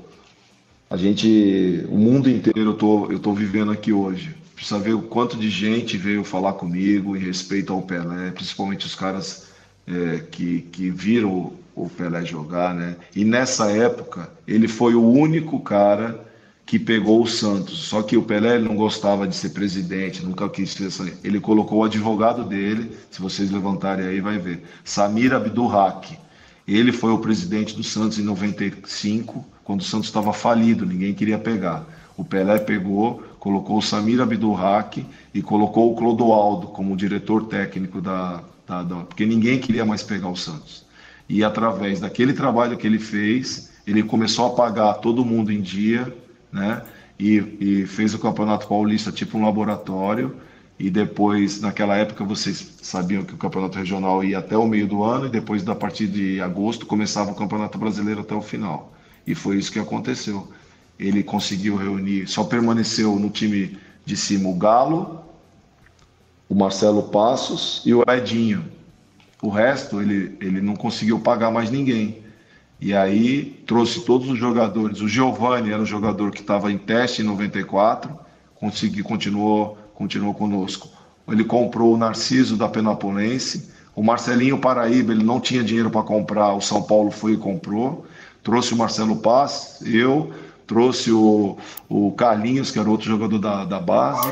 a gente, o mundo inteiro eu tô, eu tô vivendo aqui hoje. Precisa ver o quanto de gente veio falar comigo em respeito ao Pelé, principalmente os caras é, que, que viram o Pelé jogar, né? E nessa época ele foi o único cara que pegou o Santos. Só que o Pelé não gostava de ser presidente, nunca quis ser. Ele colocou o advogado dele, se vocês levantarem aí vai ver, Samir Abdurrak. Ele foi o presidente do Santos em 95 quando o Santos estava falido, ninguém queria pegar. O Pelé pegou, colocou o Samir Abdurrak e colocou o Clodoaldo como diretor técnico da, da, da, porque ninguém queria mais pegar o Santos. E através daquele trabalho que ele fez, ele começou a pagar todo mundo em dia, né? E, e fez o Campeonato Paulista tipo um laboratório. E depois, naquela época, vocês sabiam que o Campeonato Regional ia até o meio do ano, e depois, da partir de agosto, começava o Campeonato Brasileiro até o final. E foi isso que aconteceu. Ele conseguiu reunir, só permaneceu no time de cima o Galo, o Marcelo Passos e o Edinho. O resto ele, ele não conseguiu pagar mais ninguém. E aí trouxe todos os jogadores. O Giovani era um jogador que estava em teste em 94, consegui, continuou, continuou conosco. Ele comprou o Narciso da Penapolense. O Marcelinho Paraíba, ele não tinha dinheiro para comprar, o São Paulo foi e comprou trouxe o Marcelo Paz, eu, trouxe o, o Carlinhos, que era outro jogador da, da base,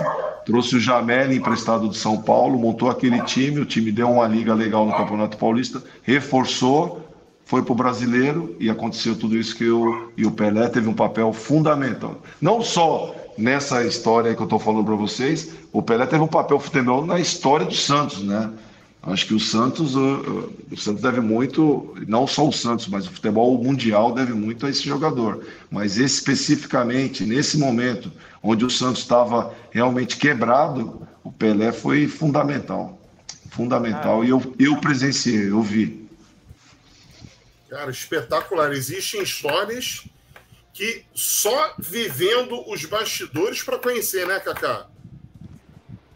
trouxe o Jamel, emprestado de São Paulo, montou aquele time, o time deu uma liga legal no Campeonato Paulista, reforçou, foi para o brasileiro e aconteceu tudo isso que eu e o Pelé teve um papel fundamental. Não só nessa história que eu estou falando para vocês, o Pelé teve um papel futebol na história do Santos, né? Acho que o Santos, o, o Santos deve muito, não só o Santos, mas o futebol mundial deve muito a esse jogador. Mas especificamente nesse momento, onde o Santos estava realmente quebrado, o Pelé foi fundamental. Fundamental. E eu, eu presenciei, eu vi. Cara, espetacular. Existem histórias que só vivendo os bastidores para conhecer, né, Kaká?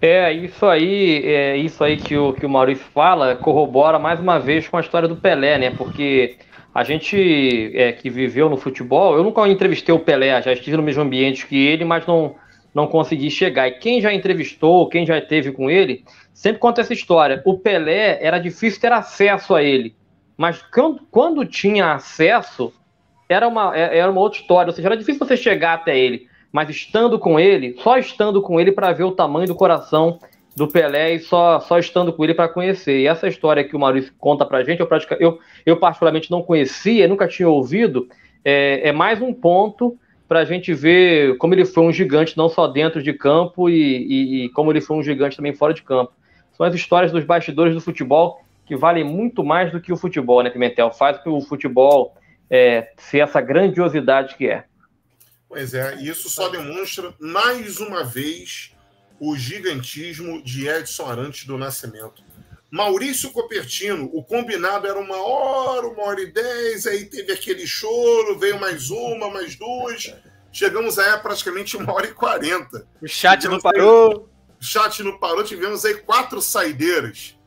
É, isso aí, é, isso aí que o, que o Maurício fala corrobora mais uma vez com a história do Pelé, né? Porque a gente é, que viveu no futebol, eu nunca entrevistei o Pelé, já estive no mesmo ambiente que ele, mas não, não consegui chegar. E quem já entrevistou, quem já esteve com ele, sempre conta essa história. O Pelé era difícil ter acesso a ele, mas quando, quando tinha acesso, era uma, é, era uma outra história, ou seja, era difícil você chegar até ele mas estando com ele, só estando com ele para ver o tamanho do coração do Pelé e só, só estando com ele para conhecer. E essa história que o Maurício conta para a gente, eu, eu, eu particularmente não conhecia, nunca tinha ouvido, é, é mais um ponto para a gente ver como ele foi um gigante, não só dentro de campo e, e, e, como ele foi um gigante também fora de campo. São as histórias dos bastidores do futebol que valem muito mais do que o futebol, né, Pimentel? Faz o futebol é, ser essa grandiosidade que é. Pois é, isso só demonstra mais uma vez o gigantismo de Edson Arantes do Nascimento. Maurício Copertino, o combinado era uma hora, uma hora e dez, aí teve aquele choro, veio mais uma, mais duas. Chegamos aí a praticamente uma hora e quarenta. O chat tivemos não parou. Aí, o chat não parou, tivemos aí quatro saideiras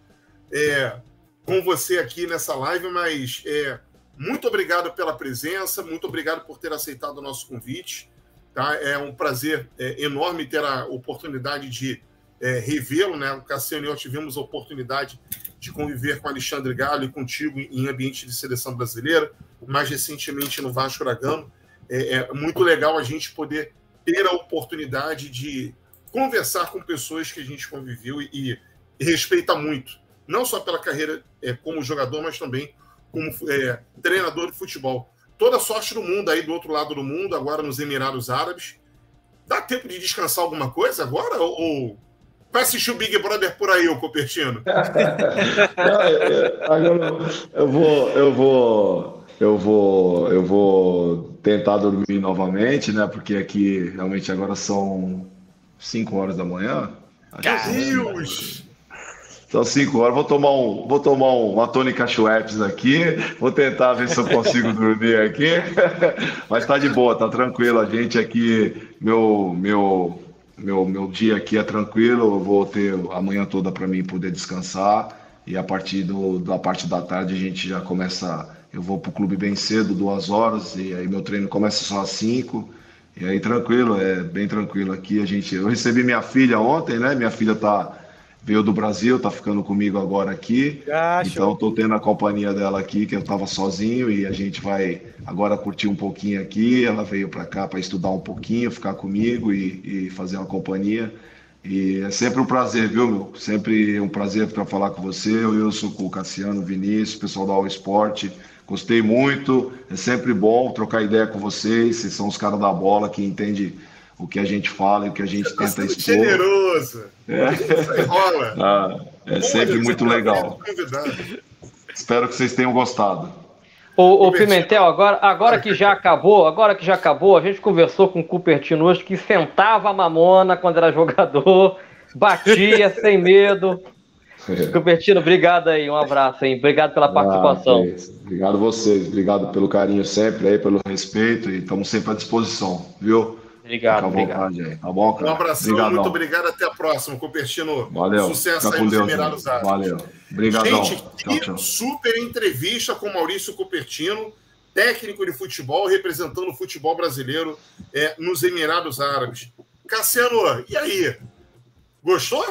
é, com você aqui nessa live, mas é, muito obrigado pela presença, muito obrigado por ter aceitado o nosso convite. Tá? É um prazer é, enorme ter a oportunidade de é, revê-lo. Né? O Cassiano e eu tivemos a oportunidade de conviver com Alexandre Galo e contigo em ambiente de seleção brasileira, mais recentemente no Vasco da Gama. É, é muito legal a gente poder ter a oportunidade de conversar com pessoas que a gente conviveu e, e respeita muito, não só pela carreira é, como jogador, mas também como é, treinador de futebol. Toda sorte do mundo aí do outro lado do mundo, agora nos Emirados Árabes. Dá tempo de descansar alguma coisa agora? Ou vai assistir o Big Brother por aí, ô Copertino? agora eu vou, eu vou, eu vou, eu vou tentar dormir novamente, né? Porque aqui realmente agora são 5 horas da manhã. Deus! São 5 horas. Vou tomar um, vou tomar um, uma tônica Schweppes aqui. Vou tentar ver se eu consigo dormir aqui. Mas tá de boa, tá tranquilo. A gente aqui, meu, meu, meu, meu dia aqui é tranquilo. Eu vou ter a manhã toda para mim poder descansar. E a partir do, da parte da tarde a gente já começa. Eu vou pro clube bem cedo, duas horas, e aí meu treino começa só às 5. E aí, tranquilo, é bem tranquilo aqui. A gente, eu recebi minha filha ontem, né? Minha filha tá veio do Brasil, tá ficando comigo agora aqui. Ah, então estou tendo a companhia dela aqui, que eu estava sozinho e a gente vai agora curtir um pouquinho aqui. Ela veio para cá para estudar um pouquinho, ficar comigo e, e, fazer uma companhia. E é sempre um prazer, viu, meu? Sempre um prazer para falar com você. Eu sou com o Cassiano, Vinícius, pessoal da All Sport. Gostei muito. É sempre bom trocar ideia com vocês. Vocês são os caras da bola que entendem o que a gente fala e o que a gente tá tenta tá expor. generoso. É. rola. Ah, é sempre muito legal. Espero que vocês tenham gostado. O, o Pimentel, agora, agora que já acabou, agora que já acabou, a gente conversou com o Cupertino hoje que sentava a mamona quando era jogador, batia sem medo. É. Cupertino, obrigado aí, um abraço aí, obrigado pela ah, participação. Ah, obrigado a vocês, obrigado pelo carinho sempre aí, pelo respeito e estamos sempre à disposição, viu? Obrigado, obrigado. Tá bom, cara? Um abração, Obrigadão. muito obrigado. Até a próxima, Cupertino. Valeu. Sucesso aí nos Emirados Árabes. Valeu. Obrigadão. Gente, que tchau, tchau. super entrevista com Maurício Cupertino, técnico de futebol, representando o futebol brasileiro é, nos Emirados Árabes. Cassiano, e aí? Gostou?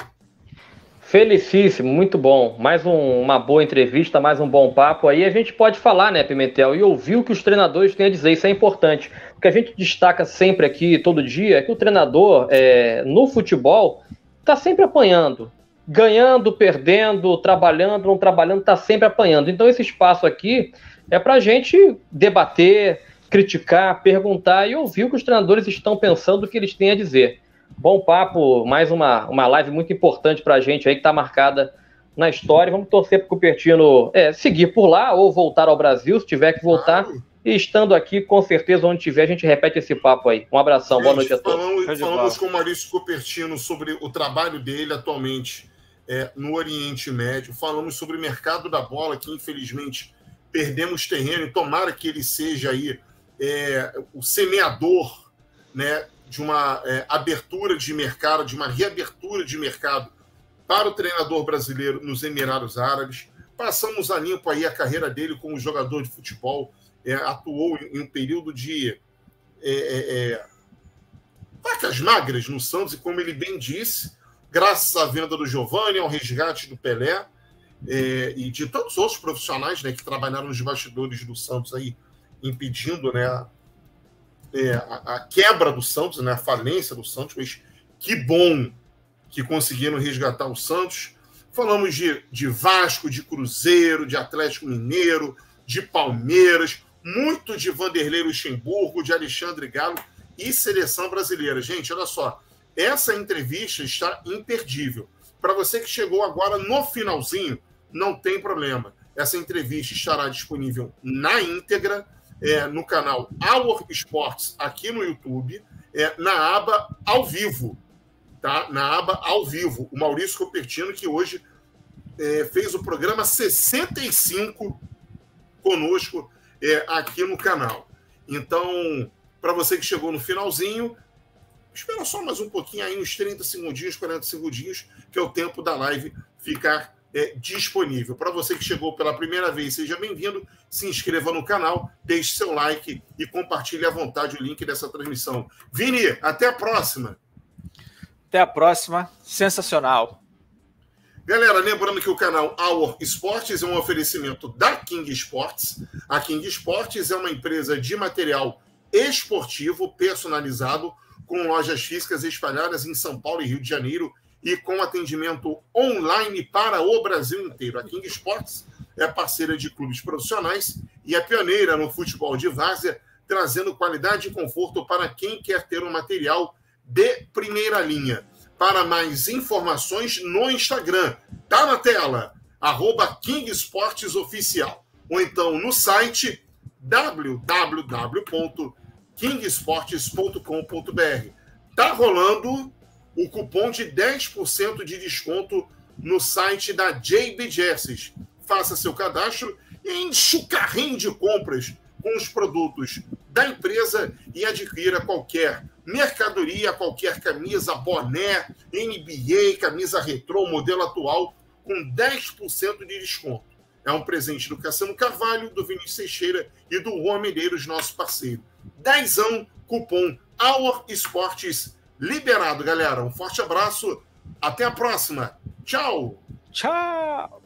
Felicíssimo, muito bom. Mais um, uma boa entrevista, mais um bom papo. Aí a gente pode falar, né, Pimentel, e ouvir o que os treinadores têm a dizer. Isso é importante. O que a gente destaca sempre aqui, todo dia, é que o treinador, é, no futebol, está sempre apanhando. Ganhando, perdendo, trabalhando, não trabalhando, está sempre apanhando. Então, esse espaço aqui é para a gente debater, criticar, perguntar e ouvir o que os treinadores estão pensando, o que eles têm a dizer. Bom papo, mais uma, uma live muito importante para a gente aí que está marcada na história. Vamos torcer para o Cupertino é, seguir por lá ou voltar ao Brasil, se tiver que voltar. E estando aqui, com certeza, onde tiver, a gente repete esse papo aí. Um abração, gente, boa noite a todos. Falamos, falamos com o Maurício Cupertino sobre o trabalho dele atualmente é, no Oriente Médio. Falamos sobre o mercado da bola, que infelizmente perdemos terreno. E tomara que ele seja aí é, o semeador né, de uma é, abertura de mercado, de uma reabertura de mercado para o treinador brasileiro nos Emirados Árabes. Passamos a limpo aí a carreira dele como jogador de futebol, é, atuou em um período de é, é, é, vacas magras no Santos, e como ele bem disse, graças à venda do Giovanni, ao resgate do Pelé é, e de todos os outros profissionais né, que trabalharam nos bastidores do Santos aí, impedindo né, é, a, a, quebra do Santos, né, a falência do Santos, mas que bom que conseguiram resgatar o Santos. Falamos de, de Vasco, de Cruzeiro, de Atlético Mineiro, de Palmeiras, muito de Vanderlei Luxemburgo, de Alexandre Galo e seleção brasileira. Gente, olha só, essa entrevista está imperdível. Para você que chegou agora no finalzinho, não tem problema. Essa entrevista estará disponível na íntegra é, no canal Our Sports aqui no YouTube, é, na aba ao vivo, tá? Na aba ao vivo. O Maurício Copertino, que hoje é, fez o programa 65 conosco é, aqui no canal. Então, para você que chegou no finalzinho, espera só mais um pouquinho aí, uns 30 segundinhos, 40 segundinhos, que é o tempo da live ficar é, disponível. Para você que chegou pela primeira vez, seja bem-vindo, se inscreva no canal, deixe seu like e compartilhe à vontade o link dessa transmissão. Vini, até a próxima. Até a próxima. Sensacional. Galera, lembrando que o canal Our Esportes é um oferecimento da King Sports. A King Sports é uma empresa de material esportivo personalizado, com lojas físicas espalhadas em São Paulo e Rio de Janeiro e com atendimento online para o Brasil inteiro. A King Sports é parceira de clubes profissionais e é pioneira no futebol de várzea, trazendo qualidade e conforto para quem quer ter um material de primeira linha. Para mais informações no Instagram, tá na tela, arroba King Esportes Oficial. Ou então no site www.kingesportes.com.br. Tá rolando o cupom de 10% de desconto no site da JB Jesses. Faça seu cadastro e enche o carrinho de compras com os produtos da empresa e adquira qualquer mercadoria, qualquer camisa, boné, NBA, camisa retrô, modelo atual, com 10% de desconto. É um presente do Cassiano Carvalho, do Vinícius Teixeira e do Juan Medeiros, nosso parceiro. Dezão, cupom Our Esportes liberado, galera. Um forte abraço. Até a próxima. Tchau. Tchau.